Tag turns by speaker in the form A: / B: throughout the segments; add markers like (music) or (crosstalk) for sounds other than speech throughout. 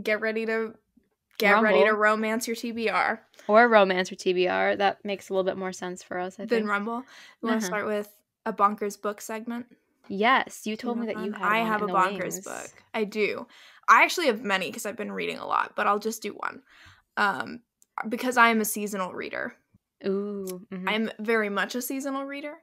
A: get ready to get
B: Rumble.
A: ready to romance your TBR.
B: Or romance or TBR. That makes a little bit more sense for us, I
A: Then
B: think.
A: Rumble. You want
B: Uh-huh.
A: to start with a bonkers book segment?
B: yes, you told me that you had
A: I have a bonkers
B: wings.
A: book. I do. I actually have many because I've been reading a lot, but I'll just do one. Um, because I am a seasonal reader.
B: Ooh. mhm.
A: I'm very much a seasonal reader.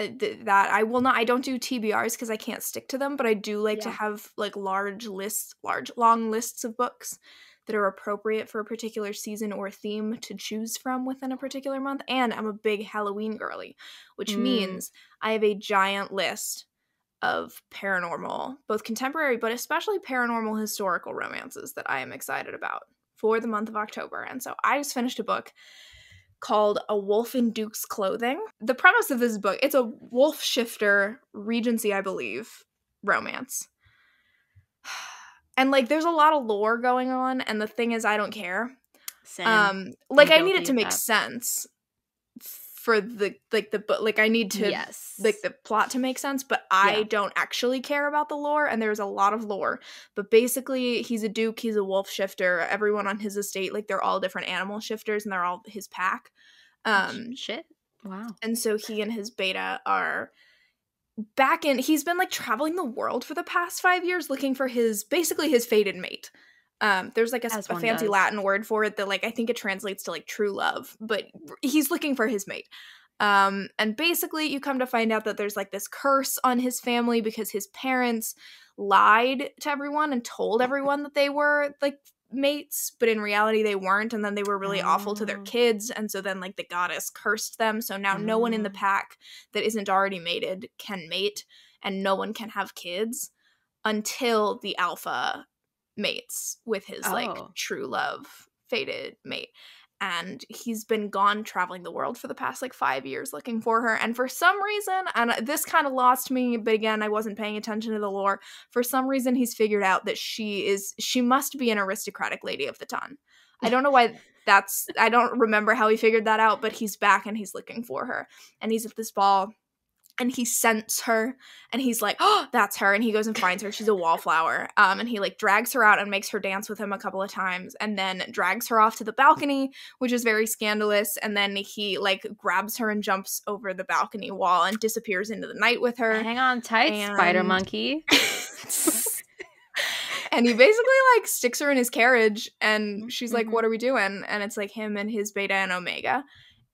A: Uh, th- that I will not. I don't do TBRs because I can't stick to them, but I do like to have like large lists, large long lists of books that are appropriate for a particular season or theme to choose from within a particular month. And I'm a big Halloween girly, which
B: Mm.
A: means I have a giant list of paranormal, both contemporary but especially paranormal historical romances that I am excited about for the month of October. And so I just finished a book called A Wolf in Duke's Clothing. The premise of this book, it's a wolf shifter, Regency, I believe, romance. (sighs) And like there's a lot of lore going on and the thing is I don't care.
B: Same.
A: Um like I need it to make
B: that.
A: sense for the like the book like I need to
B: yes.
A: like the plot to make sense, but I
B: Yeah.
A: don't actually care about the lore, and there's a lot of lore. But basically, he's a duke, he's a wolf shifter. Everyone on his estate, like they're all different animal shifters, and they're all his pack. Um,
B: shit. Wow.
A: and so he and his beta are back in. He's been like traveling the world for the past five years, looking for his basically his fated mate. Um, there's like a, a fancy
B: does.
A: Latin word for it that like I think it translates to like true love, but he's looking for his mate. Um, and basically, you come to find out that there's like this curse on his family because his parents lied to everyone and told everyone that they were like mates, but in reality, they weren't. And then they were really awful to their
B: Oh.
A: kids. And so then, like, the goddess cursed them. So now no one in the
B: Oh.
A: pack that isn't already mated can mate, and no one can have kids until the alpha mates with his like
B: Oh.
A: true love fated mate and he's been gone traveling the world for the past like five years looking for her and for some reason and this kind of lost me but again i wasn't paying attention to the lore for some reason he's figured out that she is she must be an aristocratic lady of the ton i don't know why (laughs) that's i don't remember how he figured that out but he's back and he's looking for her and he's at this ball and he scents her and he's like oh that's her and he goes and finds her she's a wallflower um and he like drags her out and makes her dance with him a couple of times and then drags her off to the balcony which is very scandalous and then he like grabs her and jumps over the balcony wall and disappears into the night with her
B: Hang on tight, spider monkey. (laughs)
A: and he basically like sticks her in his carriage and she's like
B: Mhm.
A: what are we doing and it's like him and his beta and omega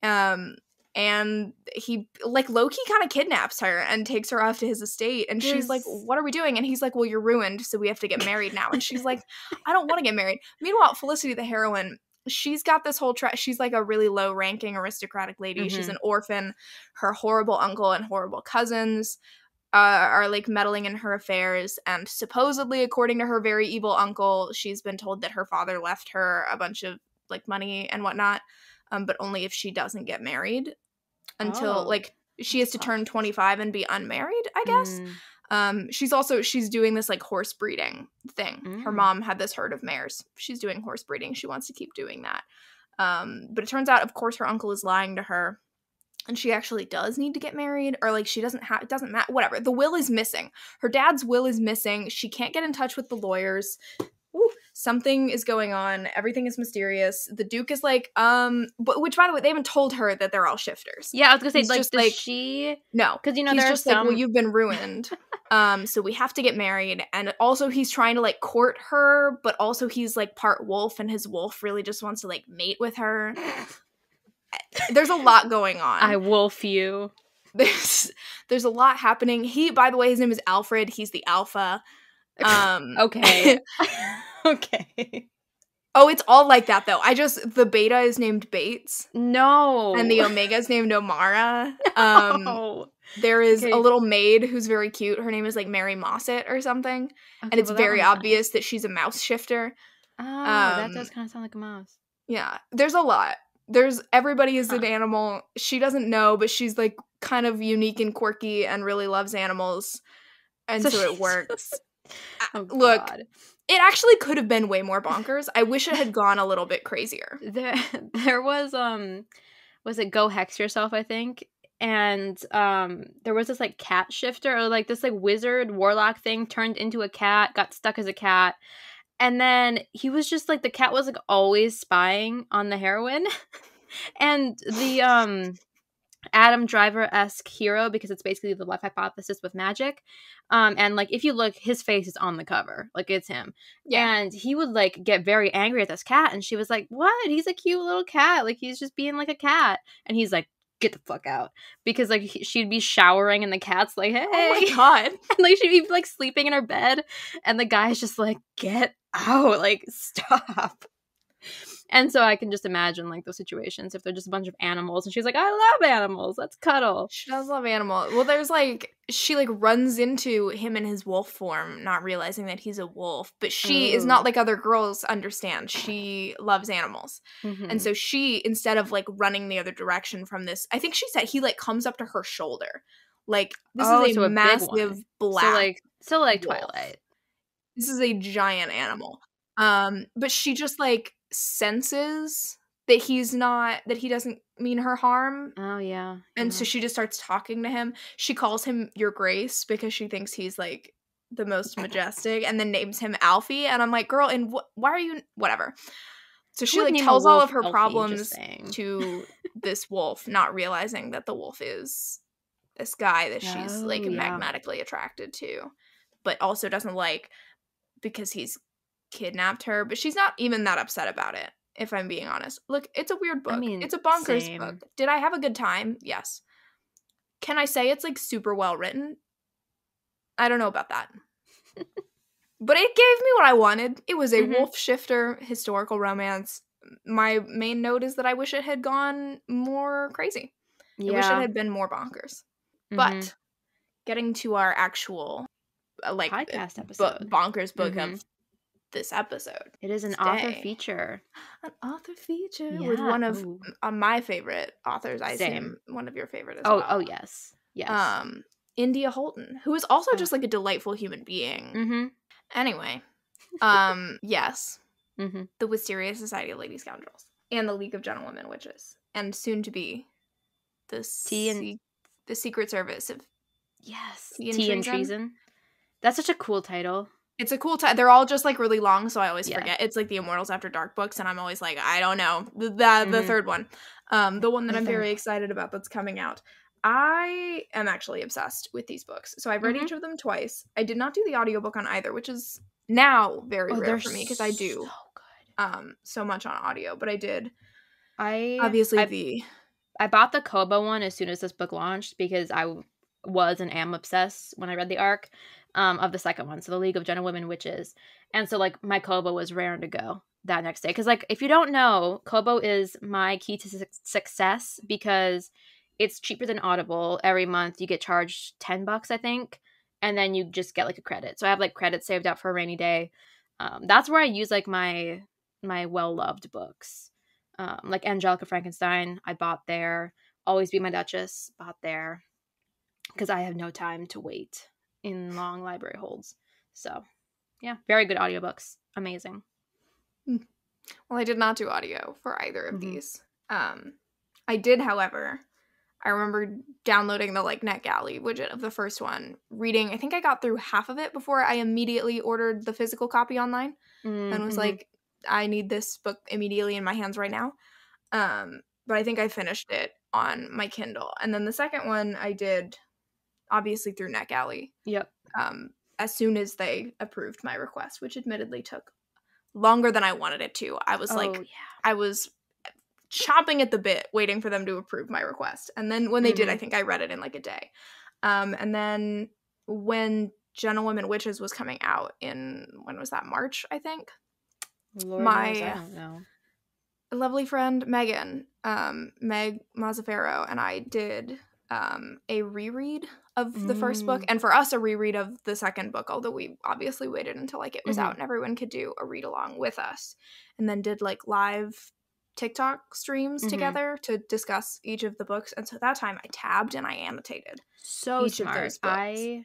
A: um and he like loki kind of kidnaps her and takes her off to his estate and she's like what are we doing? And he's like well you're ruined so we have to get married now. And she's like (laughs) i don't want to get married. Meanwhile felicity the heroine she's got this whole tra- she's like a really low ranking aristocratic lady. She's
B: Mhm.
A: an orphan. Her horrible uncle and horrible cousins uh, are like meddling in her affairs and supposedly according to her very evil uncle she's been told that her father left her a bunch of like money and whatnot um, but only if she doesn't get married until
B: Oh,
A: like she has to turn 25 and be unmarried i guess.
B: Mm.
A: um she's also she's doing this like horse breeding thing. Her
B: Mm.
A: mom had this herd of mares. She's doing horse breeding. She wants to keep doing that. Um but it turns out of course her uncle is lying to her and she actually does need to get married or like she doesn't have it doesn't matter whatever. The will is missing. Her dad's will is missing. She can't get in touch with the lawyers. Ooh, something is going on everything is mysterious the duke is like um but which by the way they haven't told her that they're all shifters
B: Yeah, I was gonna say
A: He's
B: like,
A: just, like,
B: she?
A: no
B: Because you know
A: he's
B: there are
A: just
B: some.
A: like well you've been ruined (laughs) um so we have to get married and also he's trying to like court her but also he's like part wolf and his wolf really just wants to like mate with her (laughs) there's a lot going on
B: I wolf you. (laughs)
A: there's there's a lot happening he by the way his name is alfred he's the alpha um
B: Okay. (laughs) okay.
A: oh it's all like that though i just the beta is named bates
B: No.
A: and the omega is named omara (laughs) um
B: No.
A: there is
B: Okay.
A: a little maid who's very cute her name is like mary mossett or something
B: Okay,
A: and it's
B: well,
A: very
B: one's nice.
A: obvious that she's a mouse shifter
B: Oh, that does
A: Um,
B: kind of sound like a mouse.
A: yeah there's a lot there's everybody is an animal she doesn't know but she's like kind of unique and quirky and really loves animals and so, it
B: she's-
A: works (laughs)
B: Oh,
A: look. It actually could have been way more bonkers. I wish it had gone a little bit crazier. (laughs)
B: There there was um was it go hex yourself i think? And um there was this like cat shifter or like this like wizard warlock thing turned into a cat got stuck as a cat. And then he was just like the cat was like always spying on the heroine. (laughs) And the um adam driver-esque hero because it's basically the love hypothesis with magic. Um and like if you look his face is on the cover like it's him.
A: Yeah.
B: and he would like get very angry at this cat and she was like what? He's a cute little cat. Like he's just being like a cat. And he's like get the fuck out. Because like he- she'd be showering and the cat's like hey
A: Oh my god. (laughs)
B: and like she'd be like sleeping in her bed and the guy's just like get out. Like stop and so i can just imagine like those situations if they're just a bunch of animals and she's like i love animals let's cuddle
A: She does love animals. Well, there's like she like runs into him in his wolf form, not realizing that he's a wolf. But she is not like other girls understand. She loves animals.
B: Mhm.
A: And so she, instead of like running the other direction from this, I think she said he like comes up to her shoulder. Like this
B: Oh,
A: is
B: so
A: a
B: a
A: massive black.
B: so like so like
A: wolf.
B: twilight
A: this is a giant animal. Um, but she just like senses that he's not that he doesn't mean her harm.
B: oh yeah
A: And
B: yeah.
A: so she just starts talking to him. She calls him Your Grace because she thinks he's like the most majestic and then names him Alfie. And I'm like, girl, and wh- why are you whatever? So she like tells all of her?
B: Just
A: problems to (laughs) this wolf, not realizing that the wolf is this guy that she's like
B: Oh, yeah.
A: magnetically attracted to, but also doesn't like because he's kidnapped her. But she's not even that upset about it, if I'm being honest. Look, it's a weird book.
B: mean,
A: it's a bonkers
B: same.
A: book. Did I have a good time? Yes. Can I say it's like super well written? I don't know about that. (laughs) but it gave me what I wanted. It was a
B: Mhm.
A: wolf shifter historical romance. My main note is that I wish it had gone more crazy. I wish it had been more bonkers.
B: Mhm.
A: But getting to our actual uh, like
B: podcast episode
A: bonkers book
B: Mhm.
A: of this episode.
B: it is an author feature
A: An author feature with one of
B: ooh.
A: uh, my favorite authors. I
B: Same.
A: assume one of your favorite as
B: oh
A: well.
B: oh yes yes
A: Um, India Holton, who is also
B: Oh.
A: just like a delightful human being.
B: mm-hmm
A: Anyway, um, yes, (laughs)
B: mm-hmm
A: the Wisteria Society of Lady Scoundrels and the League of Gentlewomen Witches, and soon to be the
B: Tea and-
A: se- the Secret Service of.
B: Yes.
A: Tea and
B: Tea and
A: Treason?
B: Treason. That's such a cool title.
A: It's a cool time. They're all just like really long, so I always
B: Yeah.
A: forget. It's like the Immortals After Dark books, and I'm always like, I don't know the the, the
B: Mhm.
A: third one, um, the one that
B: The
A: I'm
B: third.
A: very excited about that's coming out. I am actually obsessed with these books, so I've read
B: Mhm.
A: each of them twice. I did not do the audiobook on either, which is now very
B: Oh,
A: rare for me because I do
B: so
A: um so much on audio, but I did
B: I
A: obviously
B: I,
A: the
B: I bought the Kobo one as soon as this book launched because I was and am obsessed when I read the arc um, of the second one, so the League of Gentlewomen Witches, and so like my Kobo was raring to go that next day because like if you don't know, Kobo is my key to su- success because it's cheaper than Audible. Every month you get charged ten bucks, I think, and then you just get like a credit. So I have like credits saved up for a rainy day. Um, that's where I use like my my well loved books um, like Angelika Frankenstein, I bought there. Always Be My Duchess, bought there because I have no time to wait in long library holds. So, yeah, very good audiobooks. Amazing.
A: well, I did not do audio for either of
B: Mhm.
A: these. Um, I did, however. I remember downloading the like NetGalley widget of the first one, reading. I think I got through half of it before I immediately ordered the physical copy online. and was
B: Mhm.
A: like, I need this book immediately in my hands right now. Um, but I think I finished it on my Kindle. And then the second one I did obviously through NetGalley.
B: yep.
A: Um, as soon as they approved my request, which admittedly took longer than I wanted it to. I was
B: oh,
A: like
B: yeah.
A: I was chomping at the bit waiting for them to approve my request. And then when they did, I
B: Mhm.
A: think I read it in like a day. Um, and then when Gentlewomen Witches was coming out in when was that? March, I think.
B: Lord
A: my-
B: knows, I don't know.
A: Lovely friend Megan, um, Meg Mazzaferro, and I did um, a reread of the first book,
B: Mm.
A: and for us, a reread of the second book. Although we obviously waited until like it was
B: Mhm.
A: out and everyone could do a read along with us, and then did like live TikTok streams
B: Mhm.
A: together to discuss each of the books. And so that time, I tabbed and I annotated.
B: So
A: each of
B: smart.
A: those books.
B: I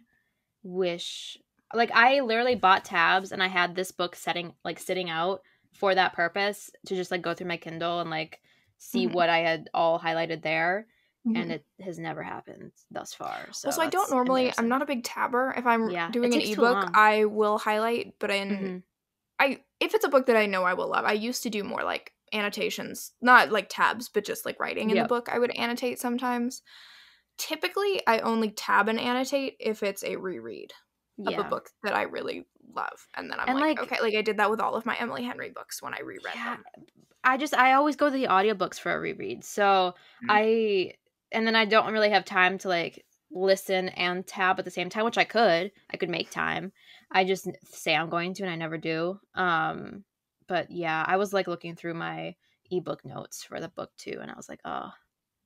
B: wish, like, I literally bought tabs and I had this book setting, like, sitting out for that purpose to just like go through my Kindle and like see
A: Mhm.
B: what I had all highlighted there.
A: Mhm.
B: and it has never happened thus far. So
A: also, I don't normally. I'm not a big tabber. If I'm
B: Yeah,
A: doing an ebook. I will highlight, but in
B: Mhm.
A: I if it's a book that I know I will love, I used to do more like annotations, not like tabs, but just like writing in
B: Yep.
A: the book. I would annotate sometimes. Typically, I only tab and annotate if it's a reread of a book that I really love, and then I'm
B: And,
A: like,
B: like-
A: okay, like I did that with all of my Emily Henry books when I reread
B: Yeah,
A: them.
B: I just I always go to the audiobooks for a reread. So
A: Mm.
B: I and then I don't really have time to like listen and tab at the same time, which I could. I could make time. I just say I'm going to and I never do. Um but yeah, I was like looking through my ebook notes for the book too and I was like, "Oh,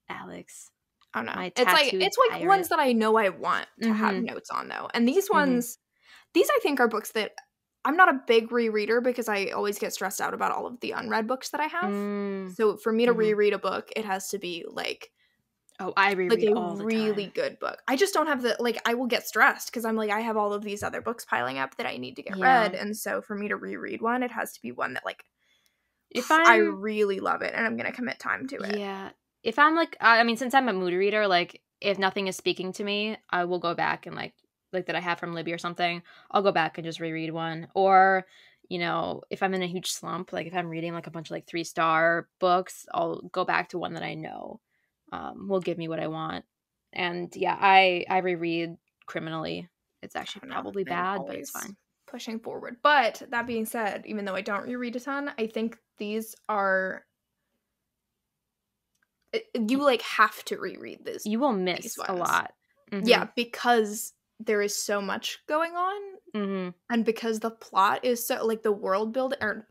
B: Alex."
A: I don't know. It's like it's like
B: pirate.
A: ones that I know I want to have
B: Mhm.
A: notes on though. And these
B: Mhm.
A: ones these I think are books that I'm not a big rereader because I always get stressed out about all of the unread books that I have.
B: Mm.
A: So for me to
B: Mhm.
A: reread a book, it has to be like
B: Oh, I reread
A: like a
B: all the
A: really
B: time.
A: good book. I just don't have the like I will get stressed because I'm like I have all of these other books piling up that I need to get
B: Yeah.
A: read. And so for me to reread one, it has to be one that like
B: If (sighs)
A: I
B: I'm
A: really love it and I'm gonna commit time to it.
B: Yeah. If I'm like, I I mean, since I'm a mood reader, like if nothing is speaking to me, I will go back and like, like that I have from Libby or something, I'll go back and just reread one. Or, you know, if I'm in a huge slump, like if I'm reading like a bunch of like three star books, I'll go back to one that I know um, will give me what I want. And yeah, I I reread criminally. It's actually probably bad, but it's fine.
A: Pushing forward. But that being said, even though I don't reread a ton, I think these are you like have to reread this.
B: You will miss a lot.
A: Yeah, because there is so much going on
B: hmm
A: and because the plot is so like the world build or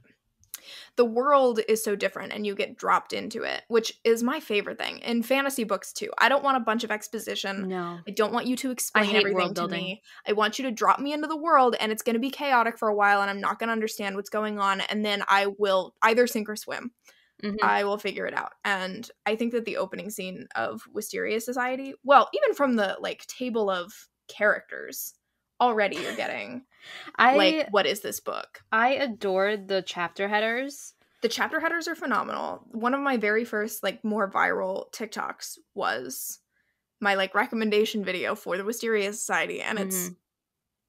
A: the world is so different and you get dropped into it, which is my favorite thing in fantasy books too. I don't want a bunch of exposition.
B: No.
A: I don't want you to explain everything to me. I want you to drop me into the world and it's going to be chaotic for a while and I'm not going to understand what's going on and then I will either sink or swim.
B: Mhm.
A: I will figure it out. And I think that the opening scene of Wisteria Society, well, even from the like table of characters, already you're getting
B: I
A: like what is this book?
B: I adored the chapter headers.
A: The chapter headers are phenomenal. One of my very first like more viral TikToks was my like recommendation video for the Wisteria Society and it's
B: Mhm.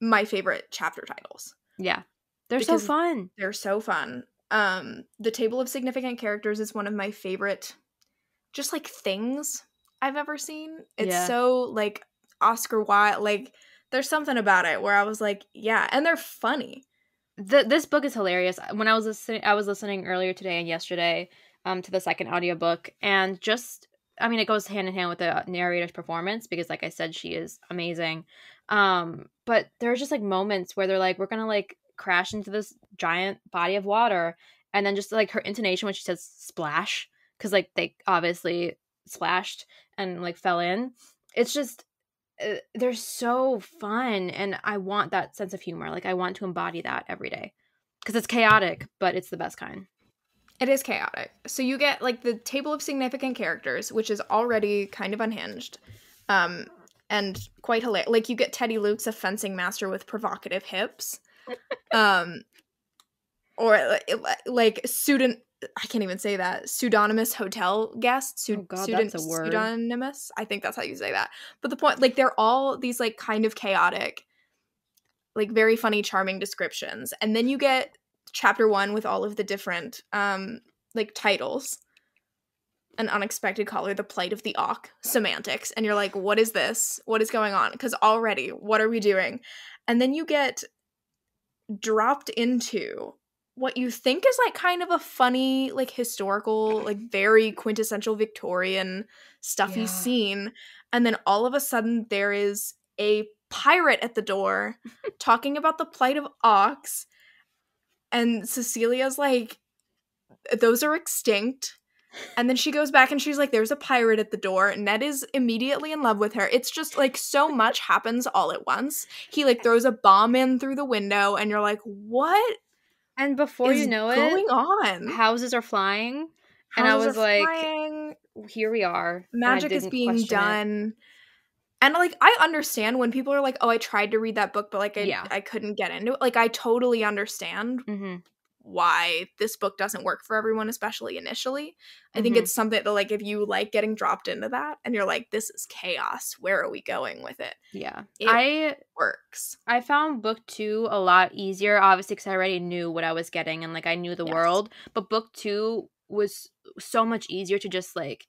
A: my favorite chapter titles.
B: Yeah. They're so fun.
A: They're so fun. Um the table of significant characters is one of my favorite just like things I've ever seen. It's
B: Yeah.
A: so like Oscar Wilde like there's something about it where I was like, yeah, and they're funny.
B: The, this book is hilarious. When I was listening I was listening earlier today and yesterday um to the second audiobook and just I mean it goes hand in hand with the narrator's performance because like I said she is amazing. Um but there are just like moments where they're like we're going to like crash into this giant body of water and then just like her intonation when she says splash cuz like they obviously splashed and like fell in. It's just uh, they're so fun and i want that sense of humor like i want to embody that every day because it's chaotic but it's the best kind
A: It is chaotic. So you get like the table of significant characters, which is already kind of unhinged, um, and quite hilarious. Like you get Teddy Luke's a fencing master with provocative hips, (laughs) um, or like, like pseudon. I can't even say that pseudonymous hotel guest. Pseud-
B: Oh God,
A: pseudon-
B: that's a word.
A: Pseudonymous. I think that's how you say that. But the point, like, they're all these like kind of chaotic, like very funny, charming descriptions, and then you get chapter one with all of the different um like titles an unexpected caller the plight of the auk semantics and you're like what is this what is going on because already what are we doing and then you get dropped into what you think is like kind of a funny like historical like (laughs) very quintessential victorian stuffy
B: Yeah.
A: scene and then all of a sudden there is a pirate at the door (laughs) talking about the plight of auks and Cecilia's like, those are extinct. And then she goes back and she's like, there's a pirate at the door. Ned is immediately in love with her. It's just like so much happens all at once. He like (laughs) throws a bomb in through the window, and you're like, what
B: and before you know it, going
A: on?
B: houses are flying and I was like,
A: flying,
B: here we are
A: magic is being
B: question it.
A: done. And like I understand when people are like, "Oh, I tried to read that book, but like I,
B: Yeah.
A: I couldn't get into it." Like I totally understand
B: Mhm.
A: Why this book doesn't work for everyone, especially initially. I think
B: Mhm.
A: it's something that like if you like getting dropped into that and you're like, this is chaos. Where are we going with it?
B: Yeah.
A: It-
B: I
A: Works.
B: I found book two a lot easier, obviously, because I already knew what I was getting and like I knew the
A: Yes.
B: world. But book two was so much easier to just like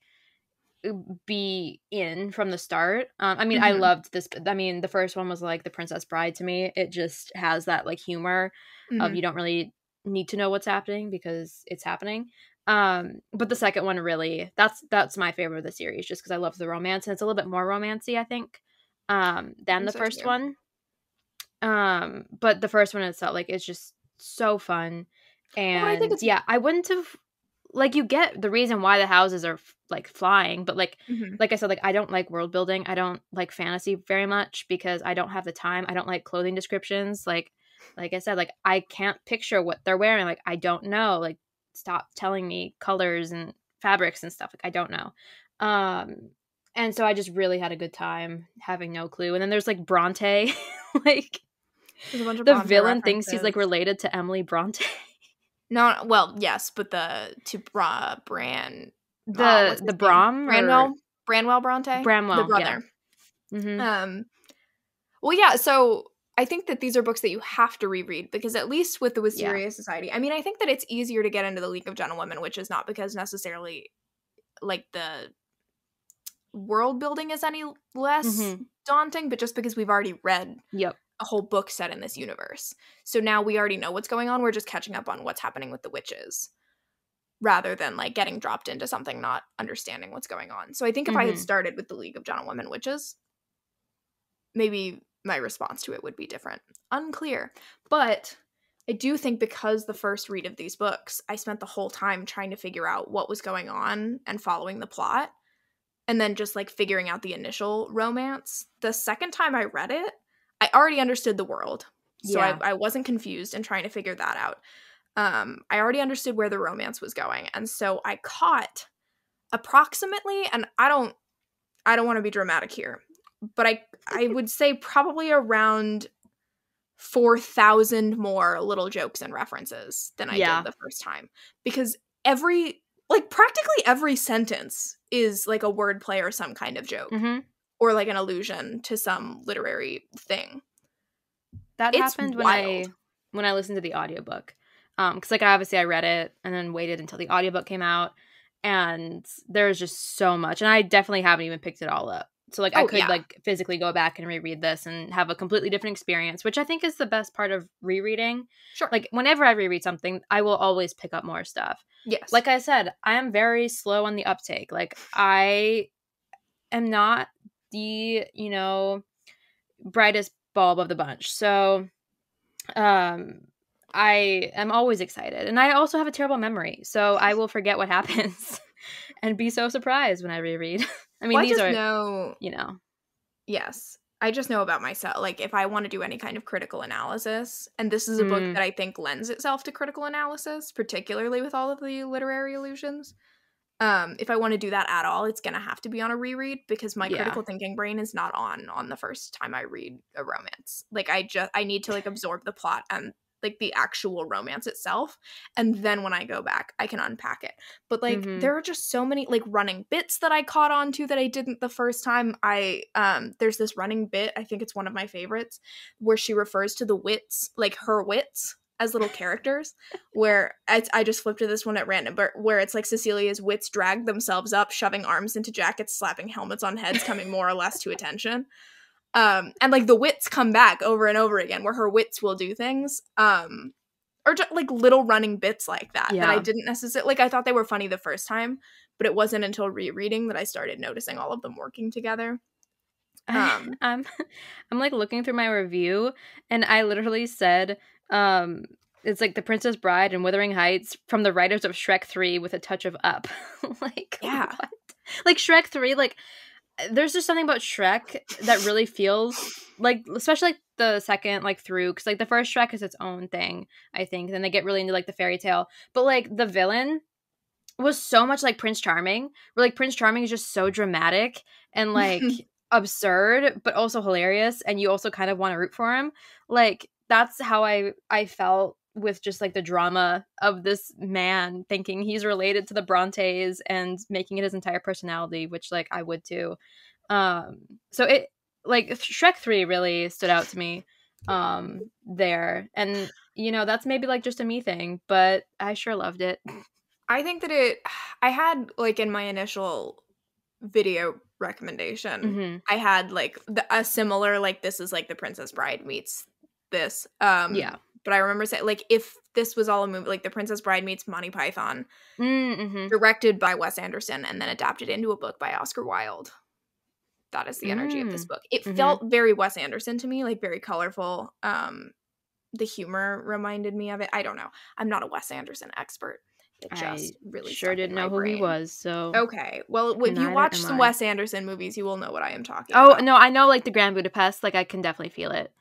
B: uh, be in from the start. Um, I mean, I
A: Mhm.
B: loved this. I mean, the first one was like The Princess Bride to me. It just has that like humor of
A: Mhm.
B: you don't really need to know what's happening because it's happening. Um, but the second one really that's that's my favorite of the series just because I love the romance and it's a little bit more romancy, I think, um, than the
A: so,
B: first
A: too.
B: one. Um, but the first one itself, like, it's just so fun. And
A: I think it's-
B: yeah, I wouldn't have like you get the reason why the houses are f- like flying, but like
A: Mhm.
B: like I said, like I don't like world building. I don't like fantasy very much because I don't have the time. I don't like clothing descriptions. Like like I said, like I can't picture what they're wearing. Like I don't know. Like stop telling me colors and fabrics and stuff. Like I don't know. Um and so I just really had a good time having no clue. And then there's like Bronte, (laughs) like
A: a bunch of
B: the
A: Bronte
B: villain thinks he's like related to Emily Bronte. (laughs)
A: no, well, yes, but the to Bra Bran
B: the
A: uh,
B: the? Brom
A: Branwell Branwell Bronte
B: Bramwell,
A: the
B: yeah.
A: brother.
B: hmm
A: Um, well, yeah. So I think that these are books that you have to reread because at least with the Wisteria
B: Yeah.
A: Society, I mean, I think that it's easier to get into the League of Gentlewomen, which is not because necessarily like the world building is any less
B: Mhm.
A: daunting, but just because we've already read
B: Yep.
A: a whole book set in this universe. So now we already know what's going on. We're just catching up on what's happening with the witches rather than like getting dropped into something not understanding what's going on. So I think if I had
B: Mhm.
A: started with the League of Gentlewomen Witches, maybe my response to it would be different. Unclear. But I do think because the first read of these books, I spent the whole time trying to figure out what was going on and following the plot and then just like figuring out the initial romance. The second time I read it, I already understood the world. So
B: Yeah.
A: I, I wasn't confused and trying to figure that out. Um, I already understood where the romance was going. And so I caught approximately, and I don't I don't want to be dramatic here, but I I would say probably around four thousand more little jokes and references than I
B: Yeah.
A: did the first time. Because every like practically every sentence is like a wordplay or some kind of joke
B: hmm
A: or like an allusion to some literary thing.
B: That
A: It's
B: happened when I when I listened to the audiobook. Um cuz like obviously I read it and then waited until the audiobook came out and there's just so much and I definitely haven't even picked it all up. So like I
A: Oh,
B: could
A: yeah.
B: like physically go back and reread this and have a completely different experience, which I think is the best part of rereading.
A: Sure.
B: Like whenever I reread something, I will always pick up more stuff.
A: yes.
B: like I said, I am very slow on the uptake. Like I am not the, you know, brightest bulb of the bunch. So um I am always excited. And I also have a terrible memory. So I will forget what (laughs) happens and be so surprised when I reread. (laughs) I mean,
A: Well, I
B: these
A: just
B: are,
A: know
B: you know.
A: Yes. I just know about myself. Like, if I want to do any kind of critical analysis, and this is a book
B: Mm.
A: that I think lends itself to critical analysis, particularly with all of the literary illusions. Um, if I want to do that at all, it's gonna have to be on a reread because my
B: Yeah.
A: critical thinking brain is not on on the first time I read a romance. Like, I just I need to like absorb the plot and like the actual romance itself, and then when I go back, I can unpack it. But like,
B: Mhm.
A: there are just so many like running bits that I caught on to that I didn't the first time. I um, there's this running bit. I think it's one of my favorites where she refers to the wits, like her wits, as little characters. Where I, I just flipped to this one at random, but where it's like Cecilia's wits drag themselves up, shoving arms into jackets, slapping helmets on heads, coming more or less to attention. Um, and like the wits come back over and over again, where her wits will do things. Um, or just like little running bits like that that I didn't necessarily like. I thought they were funny the first time, but it wasn't until rereading that I started noticing all of them working together. (laughs) Um,
B: I'm I'm like looking through my review and I literally said um it's like The Princess Bride and Wuthering Heights from the writers of Shrek 3 with a touch of up. (laughs) like
A: Yeah.
B: what? Like Shrek 3 like there's just something about Shrek that really feels like especially like the second like through cuz like the first Shrek is its own thing, I think. Then they get really into like the fairy tale. But like the villain was so much like Prince Charming. Where like Prince Charming is just so dramatic and like (laughs) absurd but also hilarious and you also kind of want to root for him like that's how i i felt with just like the drama of this man thinking he's related to the Brontes and making it his entire personality, which like I would too. Um, so it like Shrek 3 really stood out to me um there. And you know, that's maybe like just a me thing, but I sure loved it.
A: I think that it (sighs) I had like in my initial video recommendation,
B: Mhm.
A: I had like the, a similar like this is like the Princess Bride meets this. Um
B: Yeah.
A: But I remember saying like if this was all a movie like the Princess Bride meets Monty Python,
B: Mm-hmm.
A: directed by Wes Anderson and then adapted into a book by Oscar Wilde. That is the energy of this
B: Mm.
A: book. It
B: Mhm.
A: felt very Wes Anderson to me, like very colorful. Um the humor reminded me of it. I don't know. I'm not a Wes Anderson expert. It
B: I
A: just really
B: Sure didn't know who he was, so
A: Okay. Well, if you watch some
B: I.
A: Wes Anderson movies, you will know what I am talking
B: Oh
A: about.
B: no, I know like the Grand Budapest, like I can definitely feel it.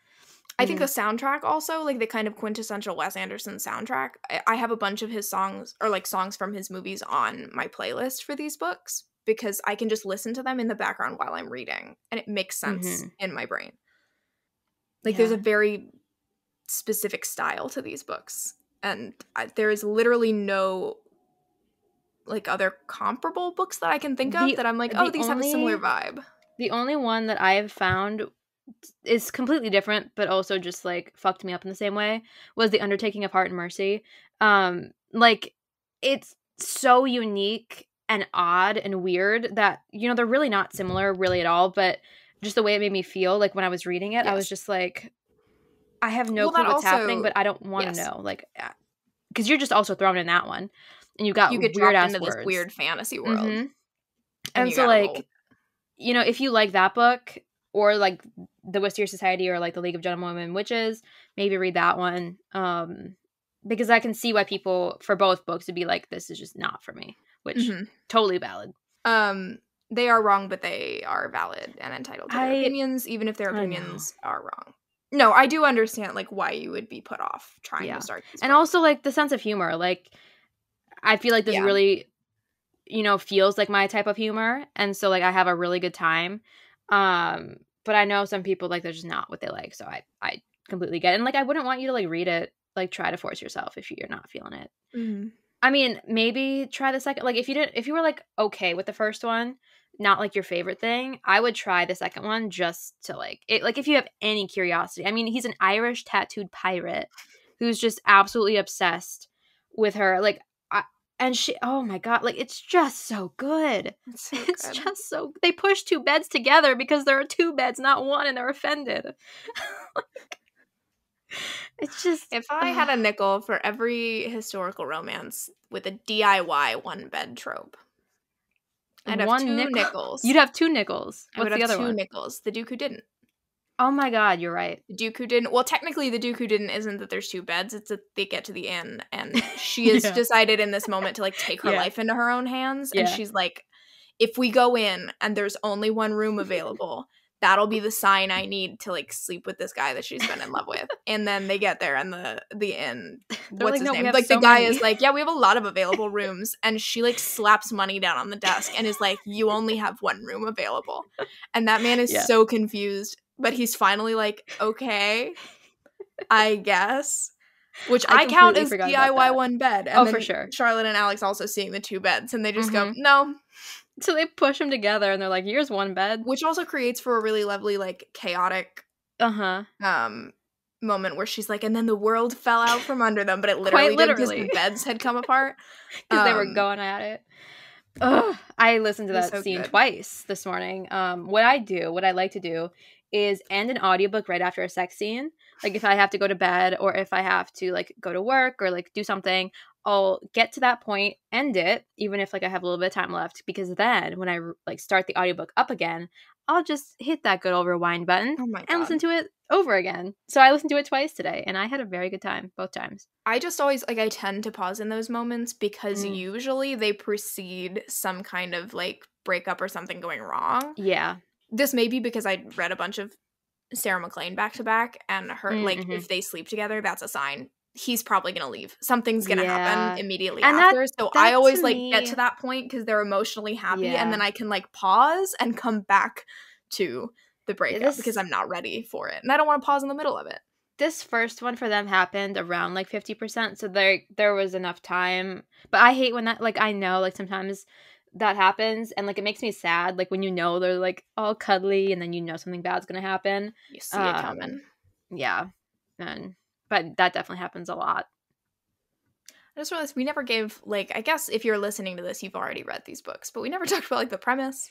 A: I think the soundtrack also, like the kind of quintessential Wes Anderson soundtrack. I, I have a bunch of his songs or like songs from his movies on my playlist for these books because I can just listen to them in the background while I'm reading and it makes sense
B: Mhm.
A: in my brain. Like there's a very specific style to these books and I, there is literally no like other comparable books that I can think of
B: The-
A: that I'm like,
B: the
A: oh, these have a similar vibe.
B: The only one that I have found is completely different, but also just like fucked me up in the same way was the Undertaking of Hart and Mercy. Um, like it's so unique and odd and weird that you know they're really not similar really at all, but just the way it made me feel like when I was reading it, I was just like, I have no
A: Well,
B: clue what's happening, but I don't want to
A: yes.
B: know, like, because you're just also thrown in that one, and you got
A: You get
B: weird ass
A: into
B: words.
A: this weird fantasy world.
B: Mhm.
A: and
B: and so like
A: roll
B: you know if you like that book or like the Wisteria Society or like the League of Gentlewomen Witches, maybe read that one. Um, because I can see why people for both books would be like, this is just not for me, which
A: Mhm.
B: totally valid.
A: Um, they are wrong, but they are valid and entitled to their
B: I-
A: opinions, even if their opinions are wrong. No, I do understand like why you would be put off trying
B: Yeah.
A: to start.
B: And
A: books.
B: also like the sense of humor. Like I feel like this
A: Yeah.
B: really, you know, feels like my type of humor, and so like I have a really good time. Um, but I know some people like they're just not what they like, so I I completely get it. And like I wouldn't want you to like read it, like try to force yourself if you're not feeling it.
A: Mhm.
B: I mean, maybe try the second. Like, if you didn't, if you were like okay with the first one, not like your favorite thing, I would try the second one just to like it. Like, if you have any curiosity, I mean, he's an Irish tattooed pirate who's just absolutely obsessed with her. Like, and she, oh my god, like it's just so good.
A: It's (laughs) so
B: It's
A: good.
B: just so. They push two beds together because there are two beds, not one, and they're offended. (laughs) Like, it's just
A: If I had a nickel for every historical romance with a DIY one bed trope, I'd have
B: One
A: two
B: nickel? (laughs)
A: nickels.
B: You'd have two nickels.
A: I would
B: What's the
A: have
B: other
A: two
B: one?
A: nickels. The Duke who didn't.
B: Oh my god, you're right.
A: The Duke who didn't. Well, technically, the Duke who didn't isn't that there's two beds. It's that they get to the inn and (laughs) she has
B: Yeah.
A: decided in this moment to like take her
B: Yeah.
A: life into her own hands, and she's like, if we go in and there's only one room available. That'll be the sign I need to like sleep with this guy that she's been in love with. And then they get there and the the inn (laughs) what's
B: like,
A: his
B: "No,
A: name? Like
B: so
A: the guy
B: many."
A: is like, yeah, we have a lot of (laughs) available rooms, and she like slaps money down on the desk and is like, you only have one room available, and that man is
B: Yeah.
A: so confused, but he's finally like, okay, (laughs) I guess. Which
B: I
A: I, count as DIY one bed. And
B: Oh, for sure.
A: Charlotte and Alex also seeing the two beds, and they just go,
B: Mhm.
A: no.
B: So they push them together and they're like, here's one bed.
A: Which also creates for a really lovely, like, chaotic
B: Uh huh.
A: um moment where she's like, and then the world fell out from under them, but it (laughs) literally because the beds had come (laughs) apart.
B: Because they were
A: Um,
B: going at it. Ugh. I listened to that
A: so
B: scene
A: good.
B: twice this morning. Um, what I do, what I like to do, is end an audiobook right after a sex scene. Like if I have to go to bed or if I have to like go to work or like do something, I'll get to that point, end it, even if like I have a little bit of time left, because then when I like start the audiobook up again, I'll just hit that good old rewind button
A: Oh
B: and listen to it over again. So I listened to it twice today and I had a very good time both times.
A: I just always like I tend to pause in those moments because
B: Mm.
A: usually they precede some kind of like breakup or something going wrong.
B: Yeah.
A: This may be because I read a bunch of Sarah MacLean back to back and her
B: Mm,
A: like
B: mhm.
A: if they sleep together, that's a sign. He's probably gonna leave. Something's gonna
B: Yeah.
A: happen immediately
B: And that-
A: after. so
B: that
A: I always like
B: me-
A: get to that point because they're emotionally happy
B: Yeah.
A: and then I can like pause and come back to the breakup
B: This-
A: because I'm not ready for it. And I don't want to pause in the middle of it.
B: this first one for them happened around like 50%, so there there was enough time. But I hate when that like I know like sometimes that happens and like it makes me sad like when you know they're like all cuddly and then you know something bad's going to happen.
A: You see
B: Um,
A: it coming.
B: Yeah. And but that definitely happens a lot.
A: I just realized we never gave like I guess if you're listening to this, you've already read these books, but we never (laughs) talked about like the premise,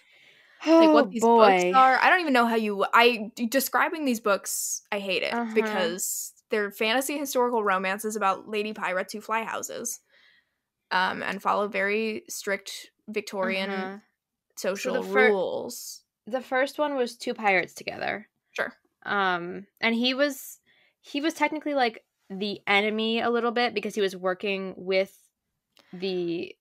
A: like what these books are. I don't even know how you. I describing these books, I hate it
B: Uh-huh.
A: because they're fantasy historical romances about lady pirates who fly houses, um, and follow very strict Victorian
B: Uh-huh.
A: social
B: fir-
A: rules.
B: The first one was two pirates together.
A: Sure.
B: Um and he was he was technically like the enemy a little bit because he was working with the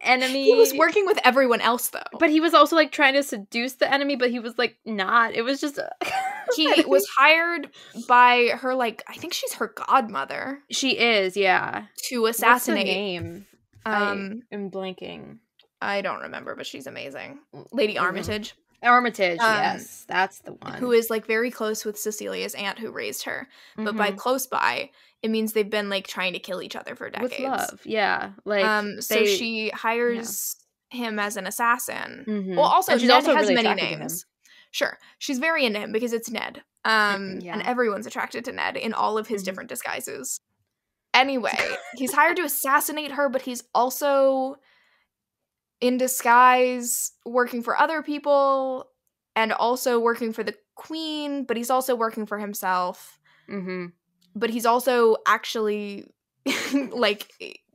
B: enemy. (laughs)
A: he was working with everyone else though.
B: but he was also like trying to seduce the enemy, but he was like not. It was just (laughs)
A: he was hired by her like I think she's her godmother
B: She is, yeah.
A: to assassinate.
B: name?
A: Um,
B: I am blanking.
A: I don't remember, but she's amazing. Lady
B: Mhm.
A: Armitage,
B: Armitage,
A: Um,
B: yes, that's the one.
A: who is like very close with Cecilia's aunt who raised her. But by
B: Mhm.
A: close by, it means they've been like trying to kill each other for decades.
B: with love, yeah. Like
A: um, so
B: they-
A: she hires him as an assassin.
B: Mhm.
A: Well, also Ned
B: also
A: has
B: really
A: many
B: attracted to him.
A: names. Sure, she's very into him because it's Ned. Um,
B: yeah.
A: and everyone's attracted to Ned in all of his
B: Mhm.
A: different disguises. Anyway, he's hired to assassinate her, but he's also in disguise working for other people and also working for the queen, but he's also working for himself.
B: Mhm.
A: But he's also actually (laughs) like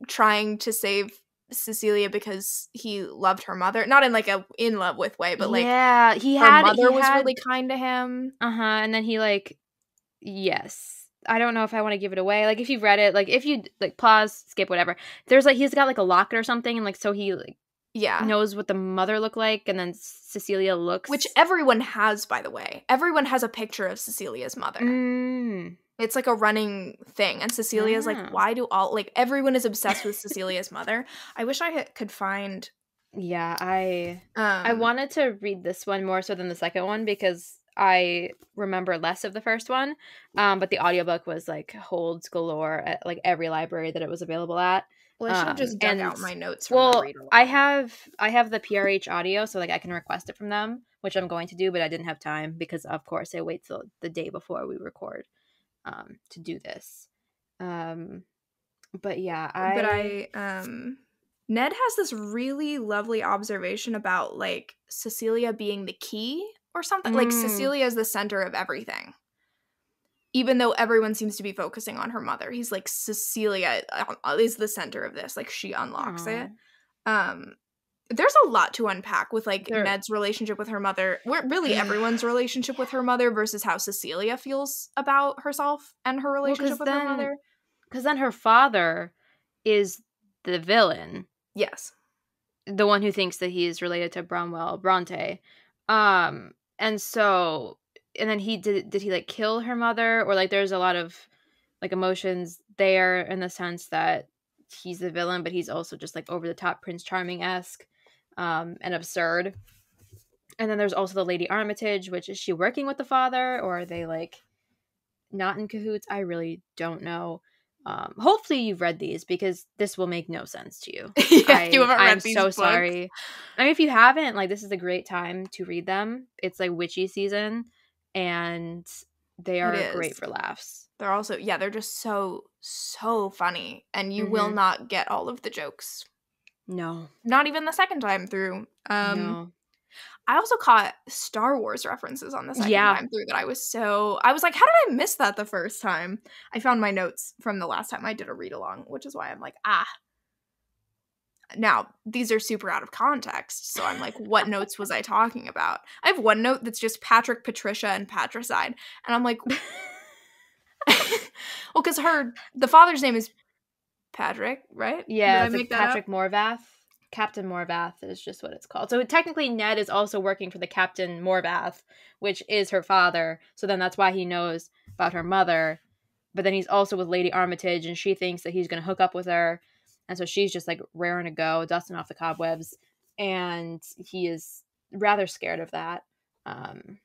A: trying to save Cecilia because he loved her mother, not in like a in love with way, but like
B: yeah, he
A: her
B: had
A: mother
B: he
A: was
B: had-
A: really kind to him.
B: Uh huh. And then he like, yes. I don't know if I want to give it away. Like if you've read it, like if you like pause, skip, whatever. There's like he's got like a locket or something, and like so he like
A: Yeah.
B: knows what the mother looked like, and then Cecilia looks.
A: Which everyone has, by the way. Everyone has a picture of Cecilia's mother.
B: Mm.
A: It's like a running thing. And Cecilia's
B: Ah.
A: like, why do all, like, everyone is obsessed with (laughs) Cecilia's mother. I wish I could find.
B: Yeah, I
A: Um,
B: I wanted to read this one more so than the second one because I remember less of the first one. Um, but the audiobook was like holds galore at like every library that it was available at.
A: Well, I should have
B: um,
A: just dug
B: and-
A: out my notes from
B: Well. I have I have the PRH audio, so like I can request it from them, which I'm going to do, but I didn't have time because of course I wait till the day before we record um to do this. Um but yeah, I
A: but I um Ned has this really lovely observation about like Cecilia being the key or something. Like
B: Mm.
A: Cecilia is the center of everything. Even though everyone seems to be focusing on her mother, he's like Cecilia uh, is the center of this. Like she unlocks it. Um there's a lot to unpack with like
B: There-
A: Ned's relationship with her mother. We're really everyone's relationship with her mother versus how Cecilia feels about herself and her relationship with her mother.
B: Cuz then her father is the villain.
A: Yes.
B: the one who thinks that he is related to Bromwell Bronte. Um and so and then he did did he like kill her mother or like there's a lot of like emotions there in the sense that he's the villain but he's also just like over the top Prince Charming esque um and absurd. And then there's also the Lady Armitage, which is she working with the father or are they like not in cahoots? I really don't know. Um, hopefully you've read these because this will make no sense to you. (laughs)
A: yeah,
B: I,
A: you haven't read
B: I'm
A: these
B: so
A: books.
B: sorry. I mean, if you haven't, like, this is a great time to read them. It's like witchy season, and they are great for laughs.
A: They're also yeah, they're just so so funny, and you will
B: Mhm.
A: not get all of the jokes.
B: No,
A: Not even the second time through. Um,
B: no,
A: I also caught Star Wars references on the second
B: Yeah.
A: time through that I was so I was like, how did I miss that the first time? I found my notes from the last time I did a read along, which is why I'm like, ah. Now, these are super out of context, so I'm like, what notes was I talking about? I have one note that's just Patrick, Patricia, and Patricide, and I'm like, (laughs) (laughs) well, because her the father's name is Patrick, right?
B: yeah,
A: I
B: it's like
A: make that up?
B: Patrick Morvath. Captain Morvath is just what it's called. So technically, Ned is also working for the Captain Morvath, which is her father. So then that's why he knows about her mother. But then he's also with Lady Armitage, and she thinks that he's going to hook up with her. And so she's just like raring to go, dusting off the cobwebs. And he is rather scared of that. Um,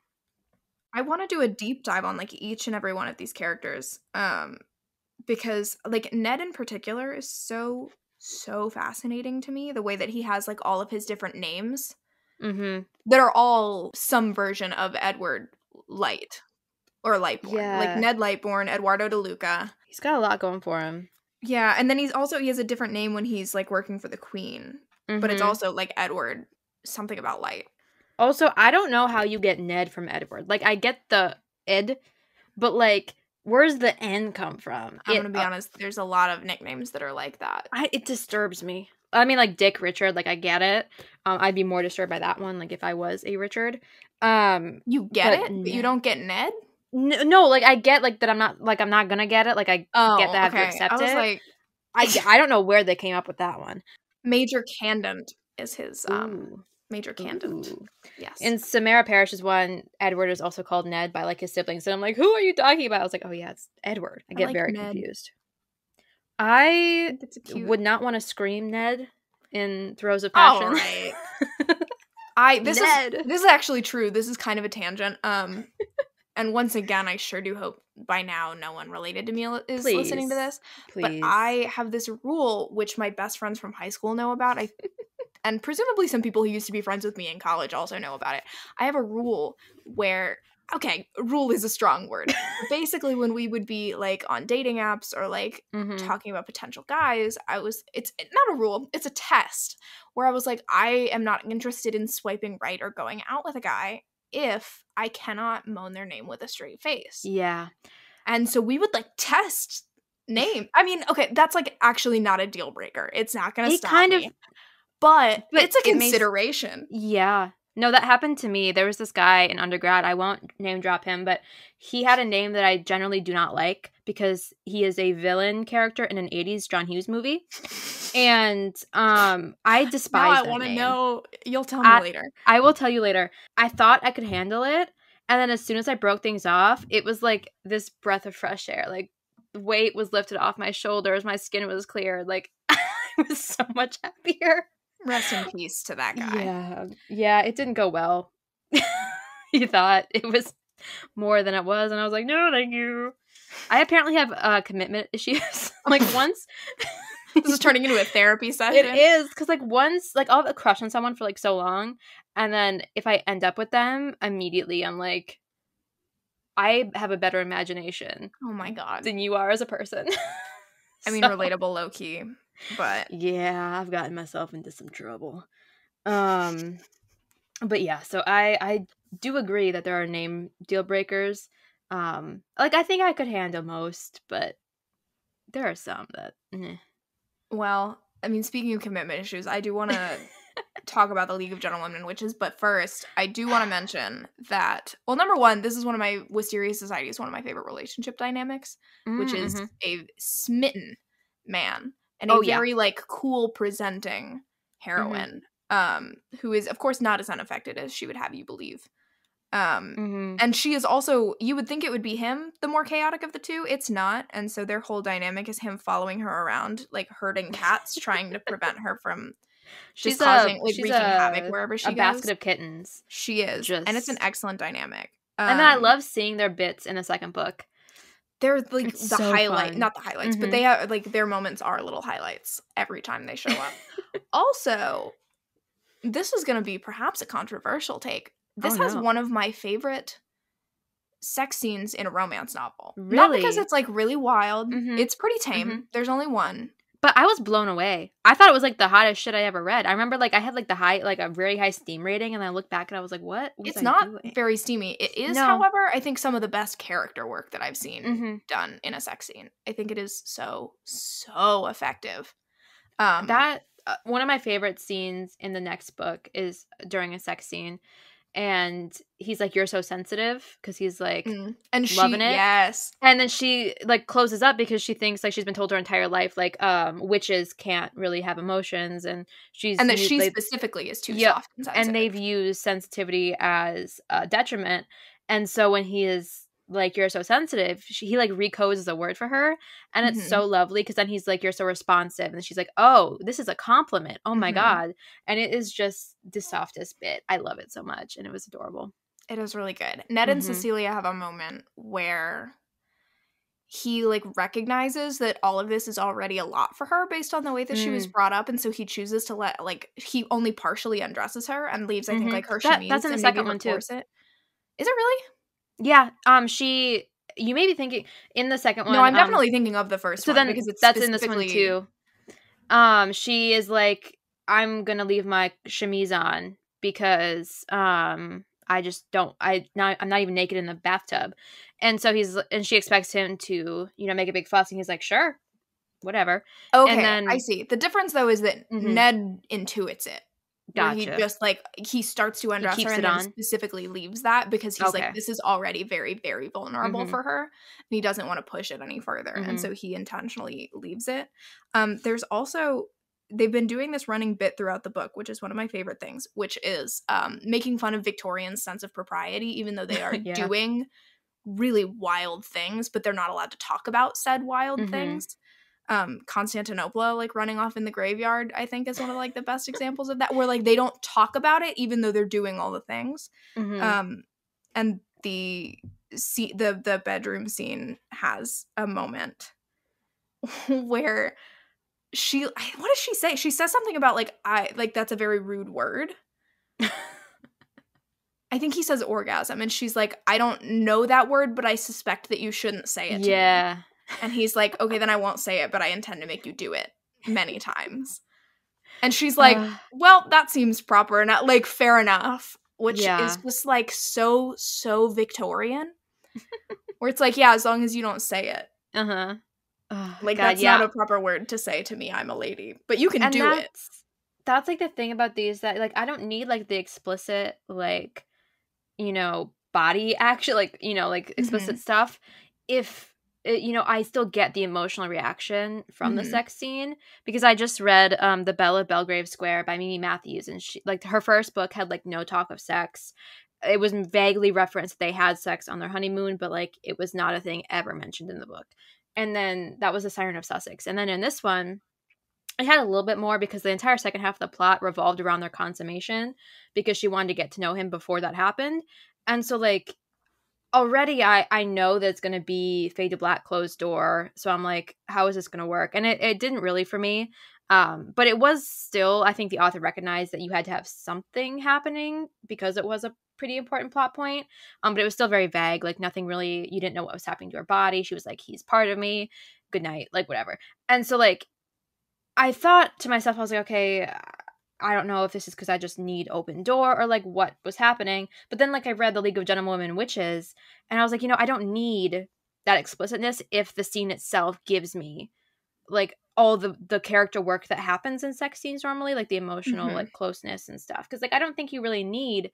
A: I want to do a deep dive on like each and every one of these characters. Um because like Ned in particular is so so fascinating to me the way that he has like all of his different names
B: Mm-hmm.
A: that are all some version of Edward Light or Lightborn.
B: Yeah.
A: Like Ned Lightborn, Eduardo de Luca.
B: He's got a lot going for him.
A: Yeah, and then he's also he has a different name when he's like working for the queen, but it's
B: Mhm.
A: also like Edward something about light.
B: also I don't know how you get Ned from Edward. Like I get the Ed, but like where's the N come from?
A: I'm
B: It-
A: gonna be
B: uh,
A: honest, there's a lot of nicknames that are like that.
B: I, it disturbs me. I mean, like Dick Richard, like I get it. Um, I'd be more disturbed by that one, like if I was a Richard. Um,
A: You get it, but you don't get Ned.
B: No, no, like I get like that. I'm not like I'm not gonna get it. Like I
A: Oh,
B: get that I have to
A: okay.
B: accept
A: I was
B: it.
A: like,
B: I I don't know where they came up with that one.
A: Major Candant is his um
B: Ooh,
A: Major Candant.
B: ooh.
A: Yes.
B: In Samara Parish's one, Edward is also called Ned by like his siblings, and I'm like, who are you talking about? I was like, oh yeah, it's Edward. I
A: I
B: get
A: like
B: very
A: Ned.
B: confused. I
A: think it's a cute.
B: would not want to scream Ned in Throes of Passion.
A: right. (laughs) I this
B: Ned.
A: is this is actually true. This is kind of a tangent. Um, (laughs) and once again, I sure do hope by now no one related to me is listening to this.
B: Please.
A: But I have this rule which my best friends from high school know about. I (laughs) and presumably some people who used to be friends with me in college also know about it. I have a rule where okay, rule is a strong word. Basically, when we would be like on dating apps or like
B: Mhm.
A: talking about potential guys, I was it's not a rule, it's a test where I was like I am not interested in swiping right or going out with a guy if I cannot moan their name with a straight face.
B: Yeah.
A: And so we would like test (sighs) name. I mean, okay, that's like actually not a deal breaker. It's not going to
B: It
A: stop
B: kind of-
A: me. But,
B: But
A: it's a
B: it makes-
A: consideration.
B: Yeah. No, that happened to me. There was this guy in undergrad. I won't name drop him, but he had a name that I generally do not like because he is a villain character in an 80s John Hughes movie. And um I (laughs)
A: now
B: despise
A: I want to know. You'll tell me
B: I-
A: later.
B: I will tell you later. I thought I could handle it, and then as soon as I broke things off, it was like this breath of fresh air. Like weight was lifted off my shoulders, my skin was clear. Like (laughs) I was so much happier.
A: Rest in peace to that guy.
B: Yeah, yeah, it didn't go well. (laughs) you thought it was more than it was, and I was like, no, thank you. I apparently have uh, commitment issues. (laughs) like (laughs) once
A: This is turning into a therapy session.
B: it is because like once like I'll have a crush on someone for like so long, and then if I end up with them, immediately I'm like, I have a better imagination
A: Oh my god.
B: than you are as a person.
A: I mean,
B: So-
A: relatable low key, but
B: yeah i've gotten myself into some trouble um but yeah so i i do agree that there are name deal breakers um like i think i could handle most but there are some that eh.
A: well, I mean, speaking of commitment issues, I do want to (laughs) talk about the League of Gentlewomen and Witches, but first, I do want to mention that well, number one, this is one of my Wisteria Society is one of my favorite relationship dynamics. which
B: Mm,
A: is
B: mhm.
A: a smitten man and a
B: Oh, yeah.
A: very like cool presenting heroine um who is of course not as unaffected as she would have you believe um
B: Mhm.
A: and she is also you would think it would be him the more chaotic of the two it's not and so their whole dynamic is him following her around like herding cats trying to prevent her from (laughs)
B: she's
A: just causing
B: a,
A: like
B: she's
A: wreaking
B: a,
A: havoc wherever she
B: a
A: goes
B: basket of kittens
A: she is and it's an excellent dynamic
B: and then i
A: Um,
B: love seeing their bits in the second book
A: they're like
B: It's
A: the
B: so
A: highlight
B: fun.
A: not the highlights but
B: Mhm.
A: they have like their moments are little highlights every time they show up (laughs) also this is going to be perhaps a controversial take this
B: Oh,
A: has
B: no.
A: one of my favorite sex scenes in a romance novel not because it's like really wild
B: Mhm.
A: it's pretty tame
B: Mhm.
A: there's only one
B: But I was blown away. I thought it was like the hottest shit I ever read. I remember like I had like the high, like a very high steam rating, and I looked back and I was like, "What?" was
A: it's
B: I
A: not
B: doing?
A: very steamy it is
B: No.
A: however i think some of the best character work that i've seen
B: Mhm.
A: done in a sex scene i think it is so so effective um
B: That uh, one of my favorite scenes in the next book is during a sex scene, and he's like, "You're so sensitive," because he's like,
A: mm, and she
B: loving it.
A: yes
B: and then she like closes up because she thinks like she's been told her entire life like um witches can't really have emotions, and she's
A: and that
B: used,
A: she
B: like,
A: specifically is too
B: Yep,
A: soft and sensitive.
B: and they've used sensitivity as a detriment and so when he is like you're so sensitive she, he like recodes a word for her and it's
A: Mhm.
B: so lovely because then he's like you're so responsive and she's like oh this is a compliment oh my
A: Mhm.
B: god and it is just the softest bit i love it so much and it was adorable
A: It is really good. Ned and
B: Mhm.
A: Cecilia have a moment where he like recognizes that all of this is already a lot for her based on the way that she was
B: Mm.
A: brought up and so he chooses to let like he only partially undresses her and leaves i think
B: Mhm.
A: like her
B: That- that's in the second one, too.
A: corset. is it really
B: Yeah. Um. She. You may be thinking in the second one.
A: no i'm
B: um,
A: definitely thinking of the first
B: so
A: one
B: then
A: because it's
B: that's in this one too. Um. She is like, I'm gonna leave my chemise on because um I just don't I not I'm not even naked in the bathtub. And so he's and she expects him to, you know, make a big fuss and he's like, "Sure. Whatever."
A: okay
B: then-
A: i see the difference though is that
B: Mhm.
A: ned intuits it where he just like he starts to undress
B: keeps
A: her and then
B: on?
A: specifically leaves that because he's
B: Okay.
A: like this is already very very vulnerable
B: Mhm.
A: for her and he doesn't want to push it any further and
B: Mhm.
A: so he intentionally leaves it um there's also they've been doing this running bit throughout the book which is one of my favorite things which is um making fun of victorian's sense of propriety even though they are (laughs)
B: Yeah.
A: doing really wild things but they're not allowed to talk about said wild
B: Mhm.
A: things um Constantinople like running off in the graveyard I think is one of like the best examples of that where like they don't talk about it even though they're doing all the things
B: Mhm.
A: um and the see the the bedroom scene has a moment (laughs) where she what does she say she says something about like I like that's a very rude word (laughs) I think he says orgasm and she's like I don't know that word but I suspect that you shouldn't say it to me."
B: yeah.
A: And he's like, okay, then I won't say it, but I intend to make you do it many times. And she's like,
B: Uh,
A: well, that seems proper and like fair enough, which
B: Yeah.
A: is just like so, so Victorian. (laughs) Where it's like, yeah, as long as you don't say it.
B: uh-huh. Oh,
A: Like,
B: God,
A: that's
B: yeah.
A: not a proper word to say to me, I'm a lady. But you can
B: and
A: do
B: that's,
A: it.
B: That's like the thing about these that like I don't need like the explicit like you know body action like you know like explicit
A: Mm-hmm.
B: stuff if it, you know I still get the emotional reaction from the
A: Mhm.
B: sex scene because I just read um the Belle of Belgrave Square by Mimi Matthews and she like her first book had like no talk of sex it was vaguely referenced they had sex on their honeymoon but like it was not a thing ever mentioned in the book and then that was the Siren of Sussex and then in this one it had a little bit more because the entire second half of the plot revolved around their consummation because she wanted to get to know him before that happened. And so like already I I know that it's going to be fade to black closed door. So I'm like how is this going to work? And it it didn't really for me. Um but it was still I think the author recognized that you had to have something happening because it was a pretty important plot point. Um but it was still very vague like nothing really you didn't know what was happening to her body. She was like he's part of me. Good night, like whatever. And so like I thought to myself, I was like, okay, I don't know if this is because I just need open door or like what was happening. But then, like, I read the League of Gentlewomen Witches, and I was like, you know, I don't need that explicitness if the scene itself gives me like all the the character work that happens in sex scenes normally, like the emotional
A: Mhm.
B: like closeness and stuff. Because like I don't think you really need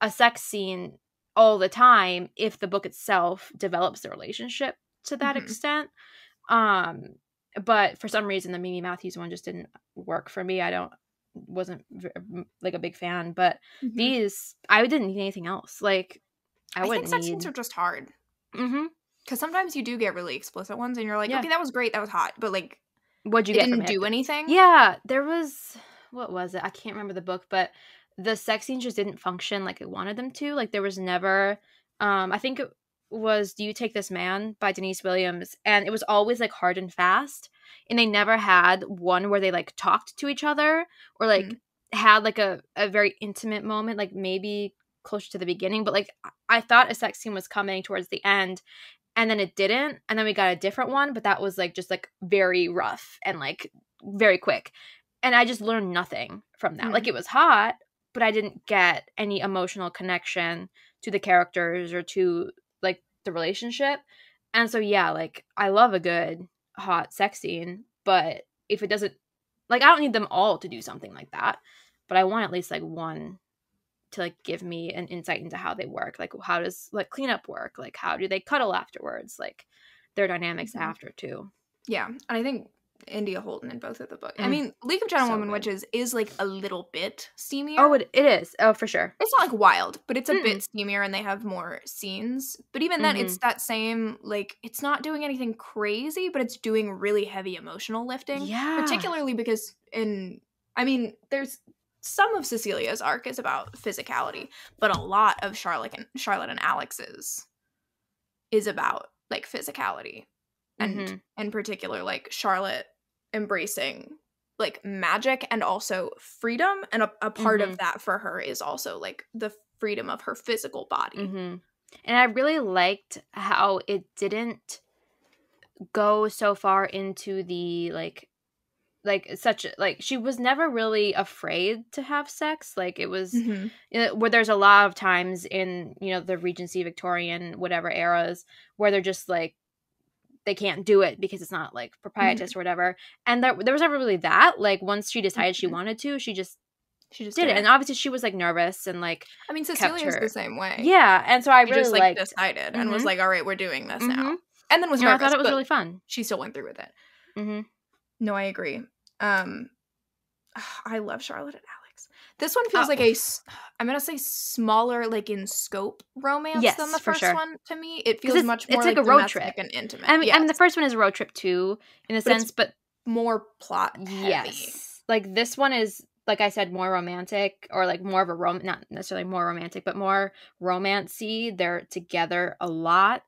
B: a sex scene all the time if the book itself develops the relationship to that
A: Mhm.
B: extent. Um, but for some reason the Mimi Matthews one just didn't work for me. I don't wasn't like a big fan, but
A: Mhm.
B: these I didn't need anything else. Like I,
A: I
B: wouldn't
A: sex
B: need.
A: scenes are just hard.
B: mm-hmm.
A: Because sometimes you do get really explicit ones and you're like,
B: Yeah.
A: okay, that was great, that was hot. But like,
B: What'd you get
A: didn't do anything.
B: Yeah, there was what was it? I can't remember the book, but the sex scenes just didn't function like I wanted them to. Like there was never um I think it was Do You Take This Man by Denise Williams and it was always like hard and fast and they never had one where they like talked to each other or like
A: Mhm.
B: had like a, a very intimate moment like maybe closer to the beginning but like I- thought a sex scene was coming towards the end and then it didn't and then we got a different one but that was like just like very rough and like very quick and i just learned nothing from that
A: Mm.
B: like it was hot but i didn't get any emotional connection to the characters or to like the relationship and so yeah like i love a good hot sex scene but if it doesn't like i don't need them all to do something like that but i want at least like one to like give me an insight into how they work like how does like cleanup work like how do they cuddle afterwards like their dynamics
A: Mhm.
B: after too
A: Yeah, and I think India Holton in both of the books. I
B: Mm.
A: mean, League of Gentlewomen
B: good.
A: Witches is like a little bit steamier.
B: oh it, it is oh for sure
A: it's not like wild, but it's a
B: Mm-mm.
A: bit steamier and they have more scenes. But even then, it's that same like it's not doing anything crazy, but it's doing really heavy emotional lifting.
B: yeah
A: Particularly because in I mean, there's some of Cecilia's arc is about physicality, but a lot of Charlotte and Charlotte and Alex's is about like physicality. And
B: Mhm.
A: in particular like Charlotte embracing like magic and also freedom and a, a part
B: Mhm.
A: of that for her is also like the freedom of her physical body.
B: hmm And I really liked how it didn't go so far into the like like such like she was never really afraid to have sex like it was
A: Mhm.
B: uh, where there's a lot of times in you know the regency victorian whatever eras where they're just like they can't do it because it's not like proprietous or whatever and there, there was never really that like once she decided she
A: Mhm.
B: wanted to she just
A: She just
B: did it and obviously she was like nervous and like
A: I mean Cecilia's the same way.
B: yeah and so i really
A: just like
B: liked
A: decided and was
B: Mhm.
A: like, "All right, we're doing this now,"
B: Mhm.
A: and then was
B: know, i thought it was really fun
A: she still went through with it.
B: hmm
A: No, I agree. Um, (sighs) I love Charlotte This one feels
B: Oh.
A: like a, I'm gonna say smaller, like in scope romance
B: Yes,
A: than the first
B: sure.
A: one to me. It feels much
B: it's
A: more
B: like a road trip.
A: and intimate.
B: I mean, I mean, the first one is a road trip too, in a
A: But
B: sense, but
A: more plot heavy.
B: yes, like this one is, like I said, more romantic or like more of a rom, not necessarily more romantic, but more romancy. They're together a lot,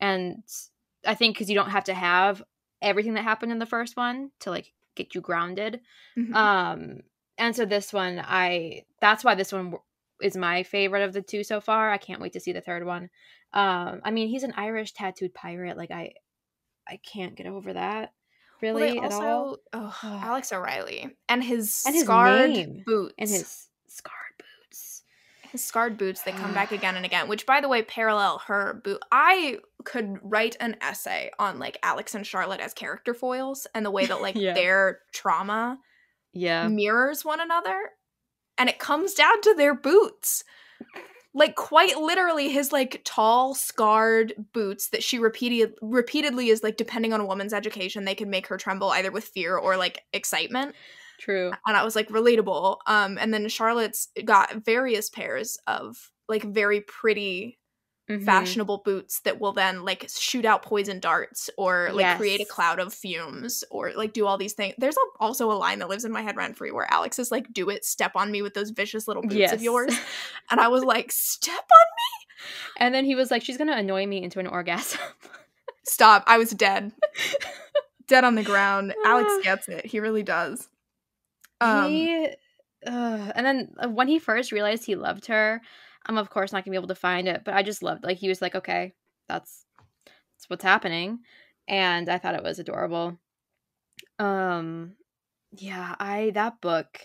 B: and I think because you don't have to have everything that happened in the first one to like get you grounded.
A: Mhm.
B: Um, and so this one, I that's why this one is my favorite of the two so far. I can't wait to see the third one. Um, I mean, he's an Irish tattooed pirate. Like I, I can't get over that
A: Well,
B: really at all.
A: also, oh, Alex O'Reilly and his
B: And his
A: scarred
B: name.
A: boots
B: And his scarred boots.
A: his scarred boots that come back again and again which by the way parallel her boot i could write an essay on like alex and charlotte as character foils and the way that like (laughs)
B: Yeah.
A: their trauma
B: Yeah.
A: mirrors one another and it comes down to their boots like quite literally his like tall scarred boots that she repeated repeatedly is like depending on a woman's education they can make her tremble either with fear or like excitement
B: True.
A: and I was like relatable. Um, and then Charlotte's got various pairs of like very pretty,
B: Mhm.
A: fashionable boots that will then like shoot out poison darts or like create a cloud of fumes or like do all these things. There's a, also a line that lives in my head rent free where Alex is like, "Do it, step on me with those vicious little boots
B: Yes.
A: of yours," and I was (laughs) like, "Step on, me!"
B: And then he was like, "She's gonna annoy me into an orgasm."
A: stop!" I was dead, (laughs) dead on the ground. Alex
B: Ah.
A: gets it. He really does. Um,
B: he, uh, and then uh, when he first realized he loved her, I'm of course not gonna be able to find it, but I just loved like he was like, okay, that's that's what's happening, and I thought it was adorable. Um, yeah, I that book,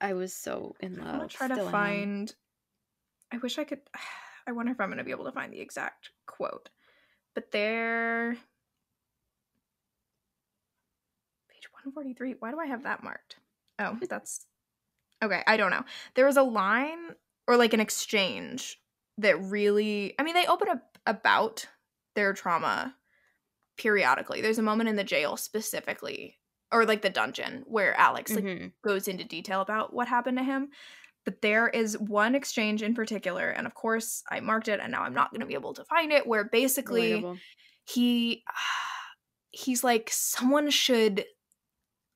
B: I was so in love.
A: I'm gonna try to find. I wish I could. (sighs) I wonder if I'm gonna be able to find the exact quote, but there. Page 143. Why do I have that marked? Oh, (laughs) that's okay. I don't know. There was a line or like an exchange that really. I mean, they open up about their trauma periodically. There's a moment in the jail specifically, or like the dungeon, where Alex like
B: Mhm.
A: goes into detail about what happened to him. But there is one exchange in particular, and of course I marked it, and now I'm not going to be able to find it. Where basically
B: Relatable.
A: he (sighs) he's like someone should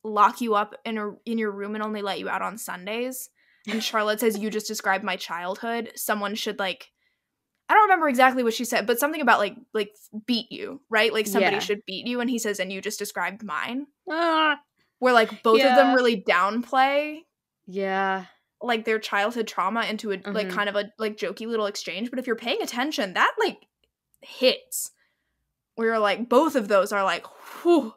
A: lock you up in a in your room and only let you out on Sundays. And Charlotte says, "You just described my childhood. Someone should like." I don't remember exactly what she said, but something about like like beat you, right? Like somebody
B: Yeah.
A: should beat you, and he says, "And you just described mine."
B: Ah,
A: Where like both of them really downplay
B: yeah,
A: like their childhood trauma into a like
B: Mhm.
A: kind of a like jokey little exchange but if you're paying attention that like hits where you're like both of those are like whew